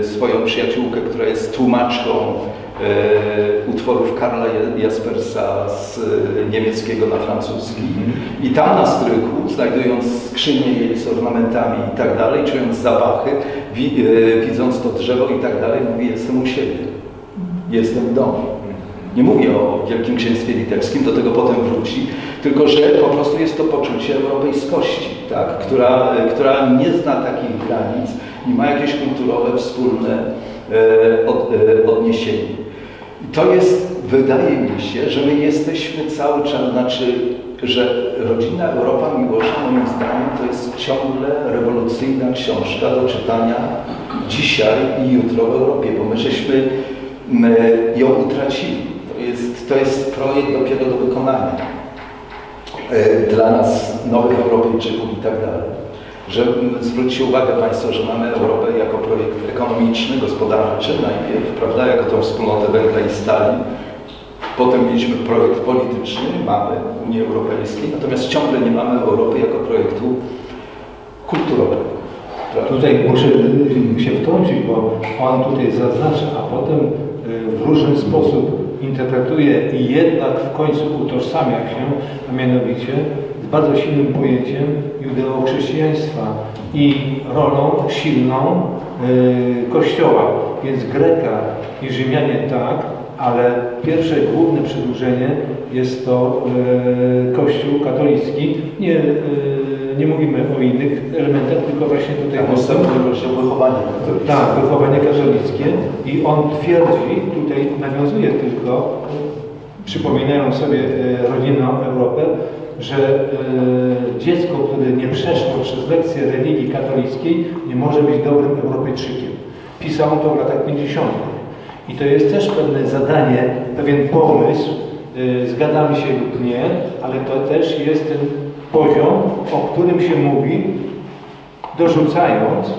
e, swoją przyjaciółkę, która jest tłumaczką e, utworów Karla Jaspersa z e, niemieckiego na francuski. I tam na strychu, znajdując skrzynię jej z ornamentami i tak dalej, czując zapachy, wi, e, widząc to drzewo i tak dalej, mówi, jestem u siebie, jestem w domu. Nie mówię o Wielkim Księstwie Litewskim, do tego potem wróci, tylko że po prostu jest to poczucie europejskości, tak? która, która nie zna takich granic i ma jakieś kulturowe, wspólne e, od, e, odniesienie. To jest, wydaje mi się, że my jesteśmy cały czas, znaczy, że Rodzina Europa Miłosza, moim zdaniem, to jest ciągle rewolucyjna książka do czytania dzisiaj i jutro w Europie, bo my żeśmy my ją utracili. To jest, projekt dopiero do wykonania e, dla nas, nowych Europejczyków i tak dalej. Że zwróćcie uwagę Państwo, że mamy Europę jako projekt ekonomiczny, gospodarczy najpierw, prawda, jako tą wspólnotę węgla i stali. Potem mieliśmy projekt polityczny, mamy Unię Europejską, natomiast ciągle nie mamy Europy jako projektu kulturowego. prawda? Tutaj muszę y, się wtrącić, bo on tutaj zaznacza, a potem y, w różny sposób interpretuje i jednak w końcu utożsamia się, a mianowicie z bardzo silnym pojęciem judeo-chrześcijaństwa i rolą silną y, Kościoła. Więc Greka i Rzymianie tak, ale pierwsze główne przedłużenie jest to y, Kościół katolicki. Nie, y, nie mówimy o innych elementach, tylko właśnie tutaj Tak, następny rozdział wychowania katolickie. Tak, wychowanie katolickie i on twierdzi, tutaj nawiązuje tylko, przypominają sobie e, rodzinną Europę, że e, dziecko, które nie przeszło przez lekcję religii katolickiej, nie może być dobrym Europejczykiem. Pisał to w latach 50. I to jest też pewne zadanie, pewien pomysł, e, zgadzamy się lub nie, ale to też jest ten poziom, o którym się mówi, dorzucając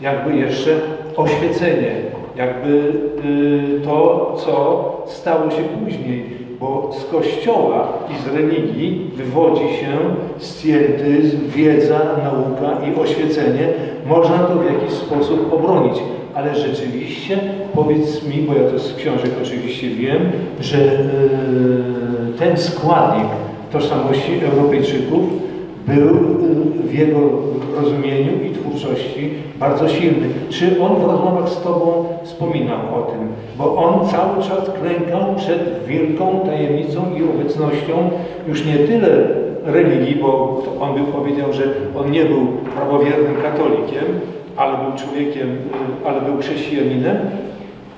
jakby jeszcze oświecenie, jakby y, to, co stało się później, bo z Kościoła i z religii wywodzi się stwierdyzm, wiedza, nauka i oświecenie. Można to w jakiś sposób obronić, ale rzeczywiście powiedz mi, bo ja to z książek oczywiście wiem, że y, ten składnik tożsamości Europejczyków był w jego rozumieniu i twórczości bardzo silny. Czy on w rozmowach z Tobą wspominał o tym? Bo on cały czas klękał przed wielką tajemnicą i obecnością już nie tyle religii, bo on by powiedział, że on nie był prawowiernym katolikiem, ale był człowiekiem, y, ale był chrześcijaninem,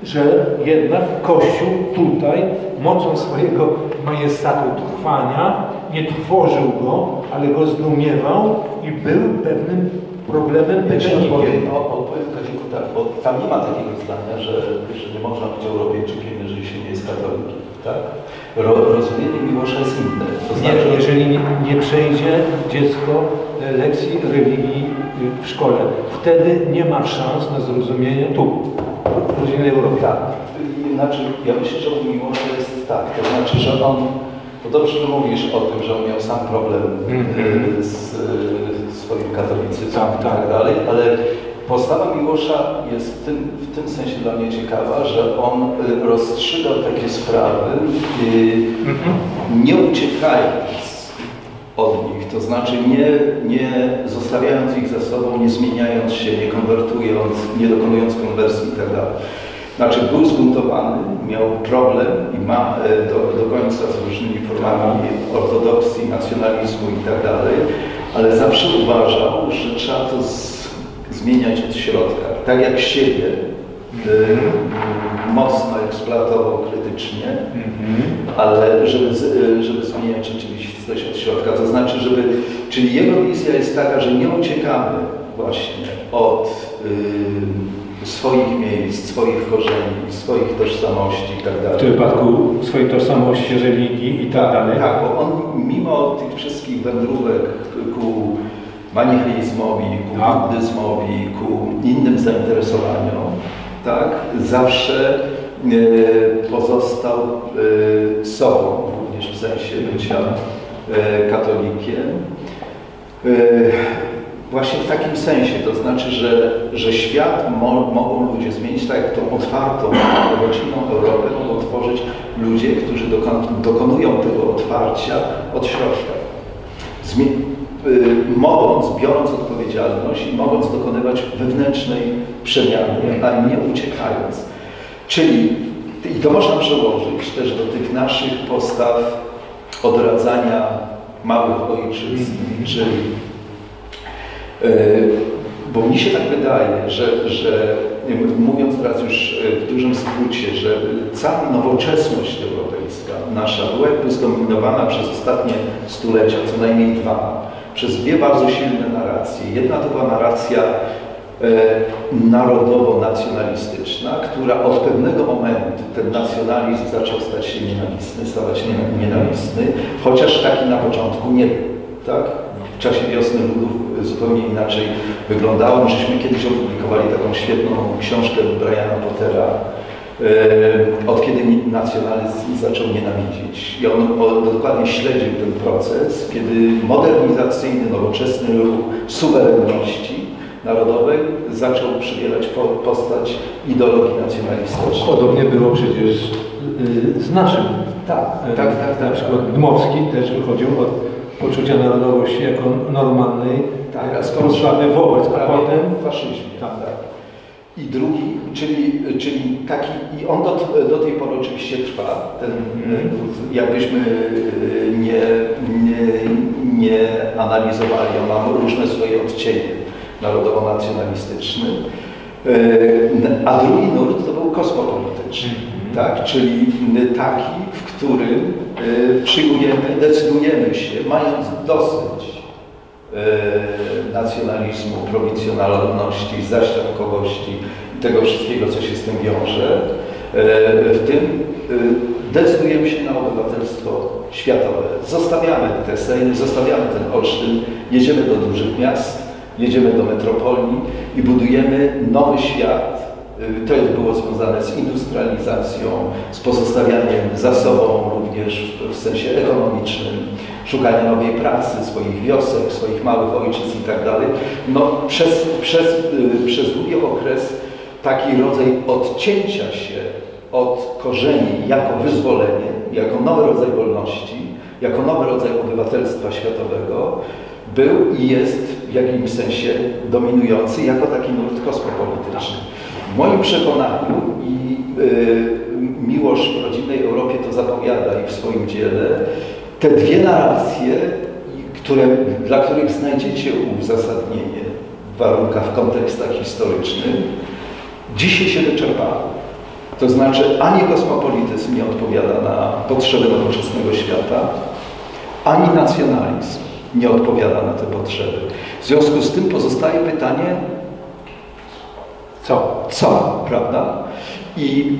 że jednak Kościół tutaj mocą swojego majestatu trwania nie trwożył go, ale go zdumiewał i był pewnym problemem petenikiem. odpowiem, Kaziku tak, bo tam nie ma takiego zdania, że, że nie można być Europejczykiem, jeżeli się nie jest katolikiem. Tak? Ro, rozumienie Miłosza jest inne. To znaczy, Nie, jeżeli nie, nie przejdzie dziecko e, lekcji religii y, w szkole, wtedy nie ma szans na zrozumienie tu, w rodzinnej Europie. Tak. Znaczy, ja myślę, że u Miłosza jest tak. To znaczy, że on, to dobrze, że mówisz o tym, że on miał sam problem Mhm. y, z y, swoim katolicyzmem Tak, i tak tak. dalej, ale postawa Miłosza jest w tym, w tym sensie dla mnie ciekawa, że on y, rozstrzygał takie sprawy, y, Mhm. nie uciekając od nich, to znaczy nie, nie zostawiając ich za sobą, nie zmieniając się, nie konwertując, nie dokonując konwersji i tak dalej. Znaczy był zbuntowany, miał problem i ma e, do, do końca z różnymi formami ortodoksji, nacjonalizmu i tak dalej, ale zawsze uważał, że trzeba to z, zmieniać od środka, tak jak siebie e, mocno eksploatował krytycznie, Mhm. ale żeby, z- żeby zmieniać rzeczywistość od środka. To znaczy, żeby, czyli jego wizja jest taka, że nie uciekamy właśnie od y, swoich miejsc, swoich korzeni, swoich tożsamości i tak W tym wypadku swojej tożsamości, religii i tak dalej. Tak, bo on mimo tych wszystkich wędrówek ku manicheizmowi, ku Tak. buddyzmowi, ku innym zainteresowaniom, tak, zawsze e, pozostał e, sobą, również w sensie bycia e, katolikiem. Właśnie w takim sensie, to znaczy, że, że świat mo, mogą ludzie zmienić, tak jak tą otwartą, rodzinną Europę mogą tworzyć ludzie, którzy dokon, dokonują tego otwarcia od środka. Zmie, y, mogąc, biorąc odpowiedzialność i mogąc dokonywać wewnętrznej przemiany, a nie uciekając. Czyli, i to można przełożyć też do tych naszych postaw odradzania małych ojczyzn, czyli Bo mi się tak wydaje, że, że mówiąc teraz już e, w dużym skrócie, że cała nowoczesność europejska nasza była jakby zdominowana przez ostatnie stulecia, co najmniej dwa, przez dwie bardzo silne narracje. Jedna to była narracja narodowo-nacjonalistyczna, która od pewnego momentu ten nacjonalizm zaczął stać się nienawistny, stawać się nienawistny, chociaż taki na początku nie był. Tak? W czasie wiosny ludów zupełnie inaczej wyglądało. Żeśmy kiedyś opublikowali taką świetną książkę Briana Pottera, e, od kiedy nacjonalizm zaczął nienawidzić. I on dokładnie śledził ten proces, kiedy modernizacyjny, nowoczesny ruch suwerenności narodowej zaczął przybierać postać ideologii nacjonalistycznej. Podobnie było przecież y, z naszym. Tak, tak, tak. Na tak, przykład tak. Dmowski też wychodził od poczucia narodowości jako normalnej Tak, postawy wobec, a potem w faszyzmie. Tak. Tak. I drugi, czyli, czyli taki, i on do, do tej pory oczywiście trwa, ten, Mhm. jakbyśmy y, nie, nie, nie analizowali, on ma różne swoje odcienie narodowo-nacjonalistyczny, Y, a drugi nurt to był kosmopolityczny, tak? czyli taki, w którym y, przyjmujemy, decydujemy się, mając dosyć e, nacjonalizmu, prowincjonalności, zaściankowości i tego wszystkiego, co się z tym wiąże. E, W tym e, decydujemy się na obywatelstwo światowe. Zostawiamy te Sejmy, zostawiamy ten Olsztyn, jedziemy do dużych miast, jedziemy do metropolii i budujemy nowy świat. E, To było związane z industrializacją, z pozostawianiem za sobą również w- sensie ekonomicznym, szukania nowej pracy, swoich wiosek, swoich małych ojczyzn i tak. No, przez, przez, y, przez długi okres taki rodzaj odcięcia się od korzeni jako wyzwolenie, jako nowy rodzaj wolności, jako nowy rodzaj obywatelstwa światowego był i jest w jakimś sensie dominujący jako taki nurt kosmopolityczny. W moim przekonaniu i y, w rodzinnej Europie to zapowiada i w swoim dziele, te dwie narracje, które, dla których znajdziecie uzasadnienie w warunkach, w kontekstach historycznych, dzisiaj się wyczerpały. To znaczy ani kosmopolityzm nie odpowiada na potrzeby nowoczesnego świata, ani nacjonalizm nie odpowiada na te potrzeby. W związku z tym pozostaje pytanie, co? co, prawda? I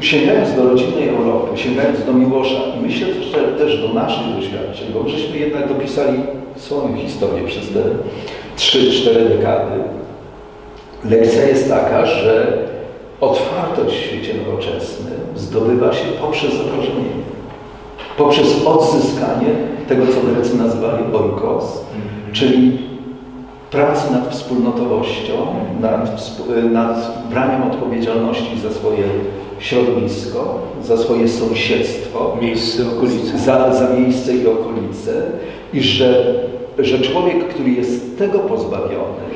sięgając do rodzinnej Europy, sięgając do Miłosza i myślę też, też do naszych doświadczeń, bo żeśmy jednak dopisali swoją historię przez te 3-4 dekady, lekcja jest taka, że otwartość w świecie nowoczesnym zdobywa się poprzez zakorzenienie, poprzez odzyskanie tego, co Grecy nazywali oikos, czyli pracy nad wspólnotowością, nad, wsp- nad braniem odpowiedzialności za swoje środowisko, za swoje sąsiedztwo, Miejsce, okolice. za, za miejsce i okolice. I że, że człowiek, który jest tego pozbawiony,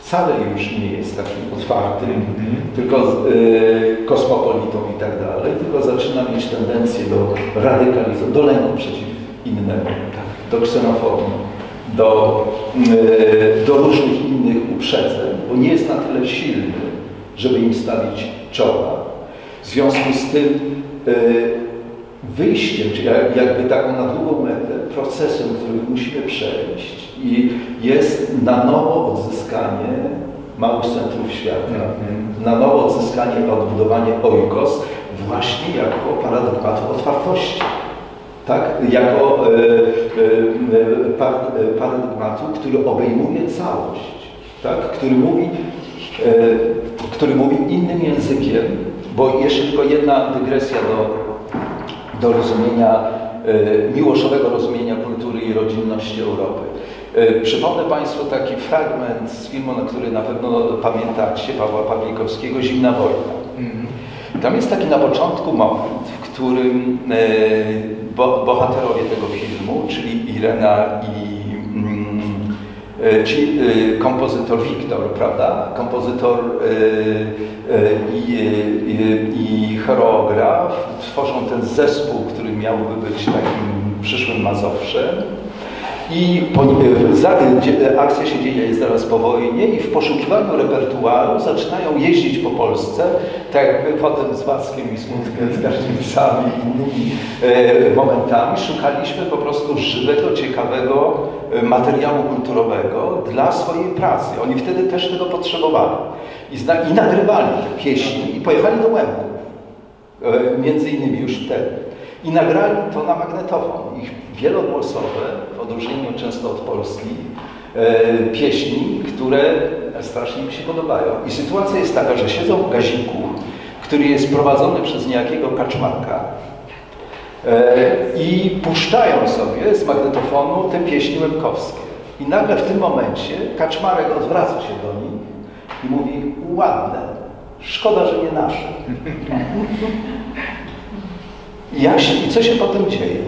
wcale już nie jest takim otwartym, tylko y, kosmopolitą i tak dalej, tylko zaczyna mieć tendencję do radykalizacji, do lęku przeciw innemu, do ksenofobii, do, y, do różnych innych uprzedzeń, bo nie jest na tyle silny, żeby im stawić czoła. W związku z tym y, wyjściem, czy jak- jakby taką na długą metę, procesem, który musimy przejść i jest na nowo odzyskanie małych centrów świata, na nowo odzyskanie, odbudowanie oikos właśnie jako paradygmatu otwartości. Tak? Jako e, e, e, par, e, paradygmatu, który obejmuje całość, tak? który, mówi, który mówi innym językiem, bo jeszcze tylko jedna dygresja do, do rozumienia, miłoszowego rozumienia kultury i rodzinności Europy. Przypomnę Państwu taki fragment z filmu, na który na pewno pamiętacie, Pawła Pawlikowskiego, Zimna wojna. Tam jest taki na początku moment, w którym e, bo, bohaterowie tego filmu, czyli Irena i mm, e, czyli e, kompozytor Wiktor, prawda? Kompozytor i, i, i choreograf tworzą ten zespół, który miałby być takim przyszłym Mazowszem. I po, e, za, dzie- akcja się dzieje zaraz po wojnie i w poszukiwaniu repertuaru zaczynają jeździć po Polsce, tak jak my potem z Wackiem i Smutkiem, z Każdżewicami i innymi e, momentami szukaliśmy po prostu żywego, ciekawego e, materiału kulturowego dla swojej pracy. Oni wtedy też tego potrzebowali. I, zna, i nagrywali te pieśni i pojechali do Łębu. E, między innymi już wtedy. I nagrali to na magnetofon. Ich wielogłosowe, w odróżnieniu często od Polski, e, pieśni, które strasznie mi się podobają. I sytuacja jest taka, że siedzą w gaziku, który jest prowadzony przez niejakiego kaczmarka e, i puszczają sobie z magnetofonu te pieśni łemkowskie. I nagle w tym momencie kaczmarek odwraca się do nich i mówi ładne, szkoda, że nie nasze. Jak się, I co się potem dzieje?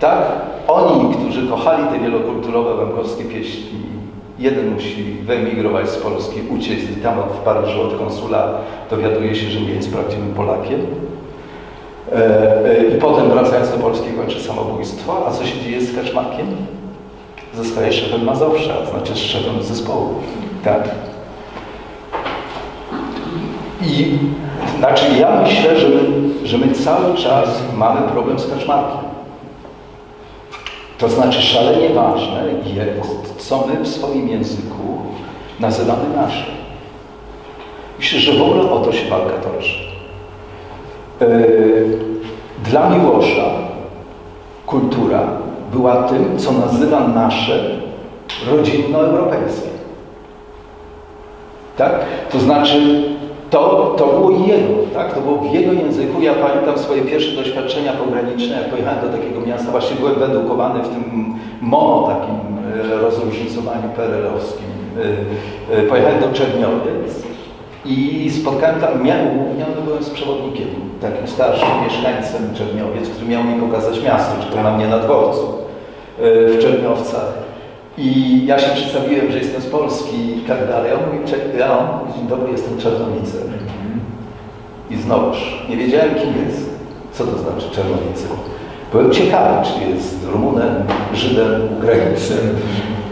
Tak? Oni, którzy kochali te wielokulturowe łemkowskie pieśni, jeden musi wyemigrować z Polski, uciec i tam w Paryżu od konsula dowiaduje się, że nie jest prawdziwym Polakiem. E, e, I potem wracając do Polski kończy samobójstwo. A co się dzieje z Kaczmarkiem? Zostaje szefem Mazowsza, znaczy szefem zespołu. Tak? I znaczy ja myślę, że że my cały czas mamy problem z kaczmarkiem. To znaczy szalenie ważne jest, co my w swoim języku nazywamy naszym. Myślę, że w ogóle o to się walka toczy. Yy, Dla Miłosza kultura była tym, co nazywa nasze rodzinnoeuropejskie. Tak? To znaczy to, to było jego, tak? To było w jego języku. Ja pamiętam swoje pierwsze doświadczenia pograniczne, jak pojechałem do takiego miasta, właśnie byłem wyedukowany w tym mono takim e, rozróżnicowaniu perelowskim. E, e, Pojechałem do Czerniowiec i spotkałem tam, miałem, byłem z przewodnikiem, takim starszym mieszkańcem Czerniowiec, który miał mi pokazać miasto, czekał na mnie na dworcu w Czerniowcach. I ja się przedstawiłem, że jestem z Polski i tak dalej. On mówi, "Cze- a on dzień dobry, jestem Czernowicem. I znowuż, nie wiedziałem kim jest. Co to znaczy Czernowice? Byłem ciekawy, czy jest Rumunem, Żydem, Ukraińcem,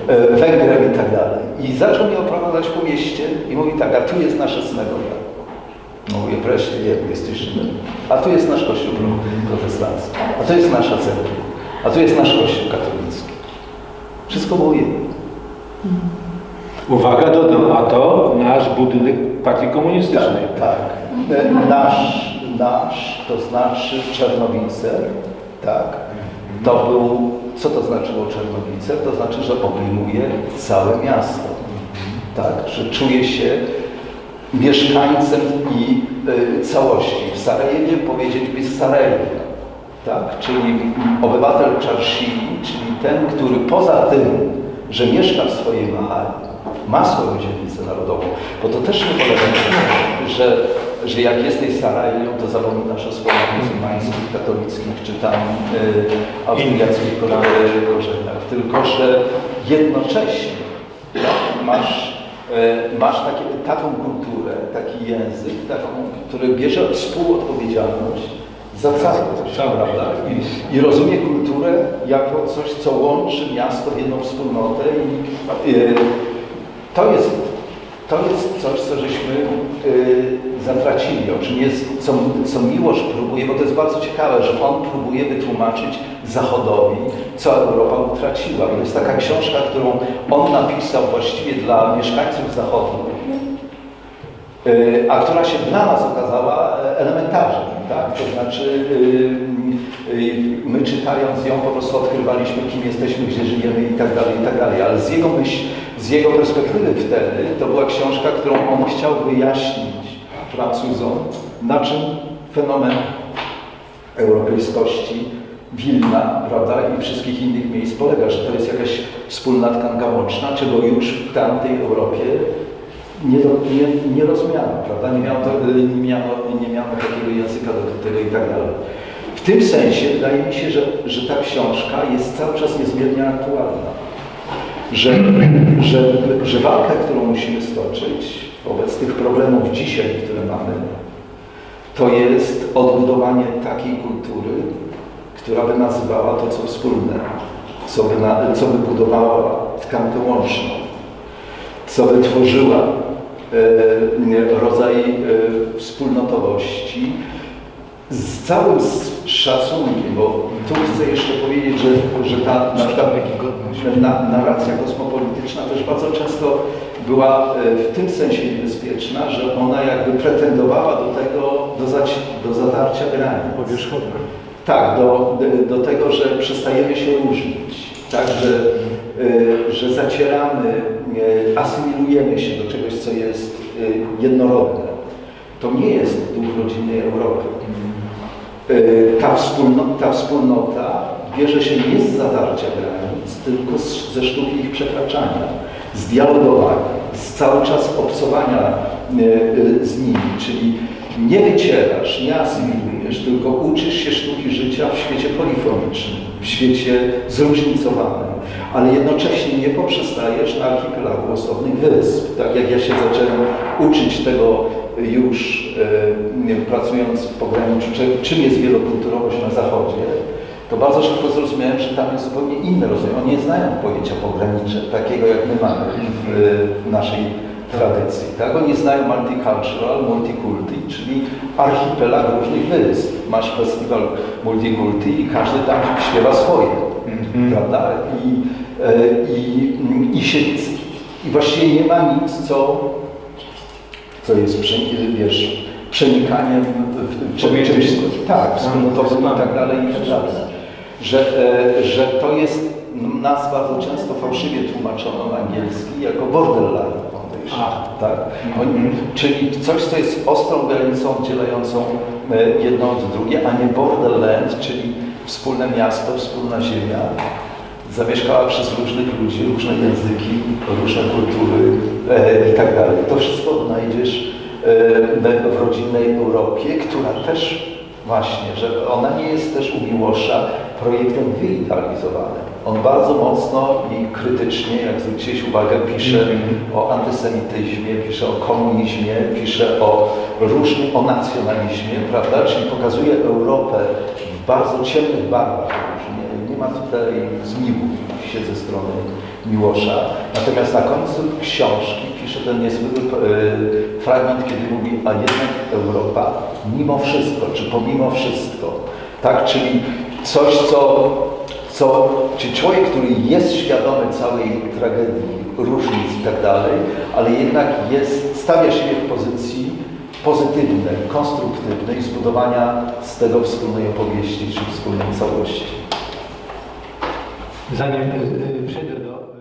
e, Węgrem i tak dalej. I zaczął mnie oprowadzać po mieście i mówi tak, a tu jest nasza synagoga. No mówię, wreszcie wiem, jesteś Żydem. A tu jest nasz kościół pro- protestancki. A to jest nasza cerkiew. A tu jest nasz kościół katolicki. Wszystko było jedno. Uwaga, dodam, a to nasz budynek partii komunistycznej. Tak, tak. Nasz, nasz, to znaczy Czernowice, tak. To był, co to znaczyło Czernowice? To znaczy, że obejmuje całe miasto. Tak, że czuje się mieszkańcem i y, całości. W Sarajewie powiedzieliby Sarajewia, tak? czyli obywatel Czarszili, czyli ten, który poza tym, że mieszka w swojej mahalli, ma swoją dzielnicę narodową, bo to też nie polega na tym, że, że jak jesteś Sarajewią, to zapominasz o swoich muzułmańskich, katolickich czy tam y, austriackich korzeniach, tylko że jednocześnie tak, masz E, masz takie, taką kulturę, taki język, taką, który bierze współodpowiedzialność za całość, prawda? I, I rozumie kulturę jako coś, co łączy miasto w jedną wspólnotę i e, to jest, to jest coś, co żeśmy e, zatracili, o czym jest, co, co próbuje, bo to jest bardzo ciekawe, że on próbuje wytłumaczyć Zachodowi, co Europa utraciła. To jest taka książka, którą on napisał właściwie dla mieszkańców Zachodu, a która się dla nas okazała elementarzem. Tak? To znaczy, y, y, my czytając ją po prostu odkrywaliśmy, kim jesteśmy, gdzie żyjemy i tak dalej, i tak dalej. Ale z jego z jego perspektywy wtedy, to była książka, którą on chciał wyjaśnić Francuzom, na czym fenomen europejskości Wilna, prawda, i wszystkich innych miejsc polega, że to jest jakaś wspólna tkanka łączna, czego już w tamtej Europie nie, nie, nie rozumiano, prawda, nie miano, nie, nie takiego języka do tego i tak dalej. W tym sensie wydaje mi się, że, że ta książka jest cały czas niezmiernie aktualna. Że, że, że walkę, którą musimy stoczyć wobec tych problemów dzisiaj, które mamy, to jest odbudowanie takiej kultury, która by nazywała to, co wspólne. co by, na, co by budowała tkankę łączną, co by tworzyła rodzaj e, wspólnotowości z całym szacunkiem, bo tu chcę jeszcze powiedzieć, że, że ta na przykład na, narracja kosmopolityczna też bardzo często była e, w tym sensie niebezpieczna, że ona jakby pretendowała do tego, do, zaci- do zatarcia granic. Powierzchowna. Tak, do, do, tego, że przestajemy się różnić, tak, że, że zacieramy, asymilujemy się do czegoś, co jest y, jednorodne. To nie jest duch rodzinnej Europy. Y, ta, wspólno, ta wspólnota bierze się nie z zatarcia granic, tylko z, ze sztuki ich przekraczania, z dialogowania, z cały czas obcowania z nimi, czyli nie wycierasz, nie asymilujesz, tylko uczysz się sztuki życia w świecie polifonicznym, w świecie zróżnicowanym, ale jednocześnie nie poprzestajesz na archipelagu osobnych wysp. Tak jak ja się zacząłem uczyć tego już e, pracując w pograniczu, czy- czym jest wielokulturowość na Zachodzie, to bardzo szybko zrozumiałem, że tam jest zupełnie inne rozumienie. Oni nie znają pojęcia pogranicze, takiego jak my mamy w, w naszej tradycji. Tak? Oni znają multicultural, multikulti, czyli archipelag różnych wysp. Masz festiwal multikulti i każdy tam śpiewa swoje, prawda? I, i, i, się, I właściwie nie ma nic, co, co jest, wiesz, przenikaniem w, w, czymś, wspólnotami. tak, wspólnotowym i tak dalej, i tak dalej. Że, e, że to jest nas bardzo często fałszywie tłumaczono na angielski jako borderline foundation. A. Tak? Oni, czyli coś, co jest ostrą granicą oddzielającą e, jedno od drugie, a nie borderland, czyli wspólne miasto, wspólna ziemia, zamieszkała przez różnych ludzi, różne języki, różne kultury e, i tak dalej. To wszystko odnajdziesz e, w rodzinnej Europie, która też właśnie, że ona nie jest też u Miłosza projektem wyidealizowanym. On bardzo mocno i krytycznie, jak zwróciłeś uwagę, pisze o antysemityzmie, pisze o komunizmie, pisze o różnym, o nacjonalizmie, prawda? Czyli pokazuje Europę w bardzo ciemnych barwach. Nie, ma tutaj zmiłu się ze strony Miłosza. Natomiast na końcu książki pisze ten niezwykły e, fragment, kiedy mówi, a jednak Europa mimo wszystko, czy pomimo wszystko, tak? Czyli coś, co, co czy człowiek, który jest świadomy całej tragedii, różnic i tak dalej, ale jednak jest, stawia siebie w pozycji pozytywnej, konstruktywnej zbudowania z tego wspólnej opowieści, czy wspólnej całości. Zanim e, przejdę do...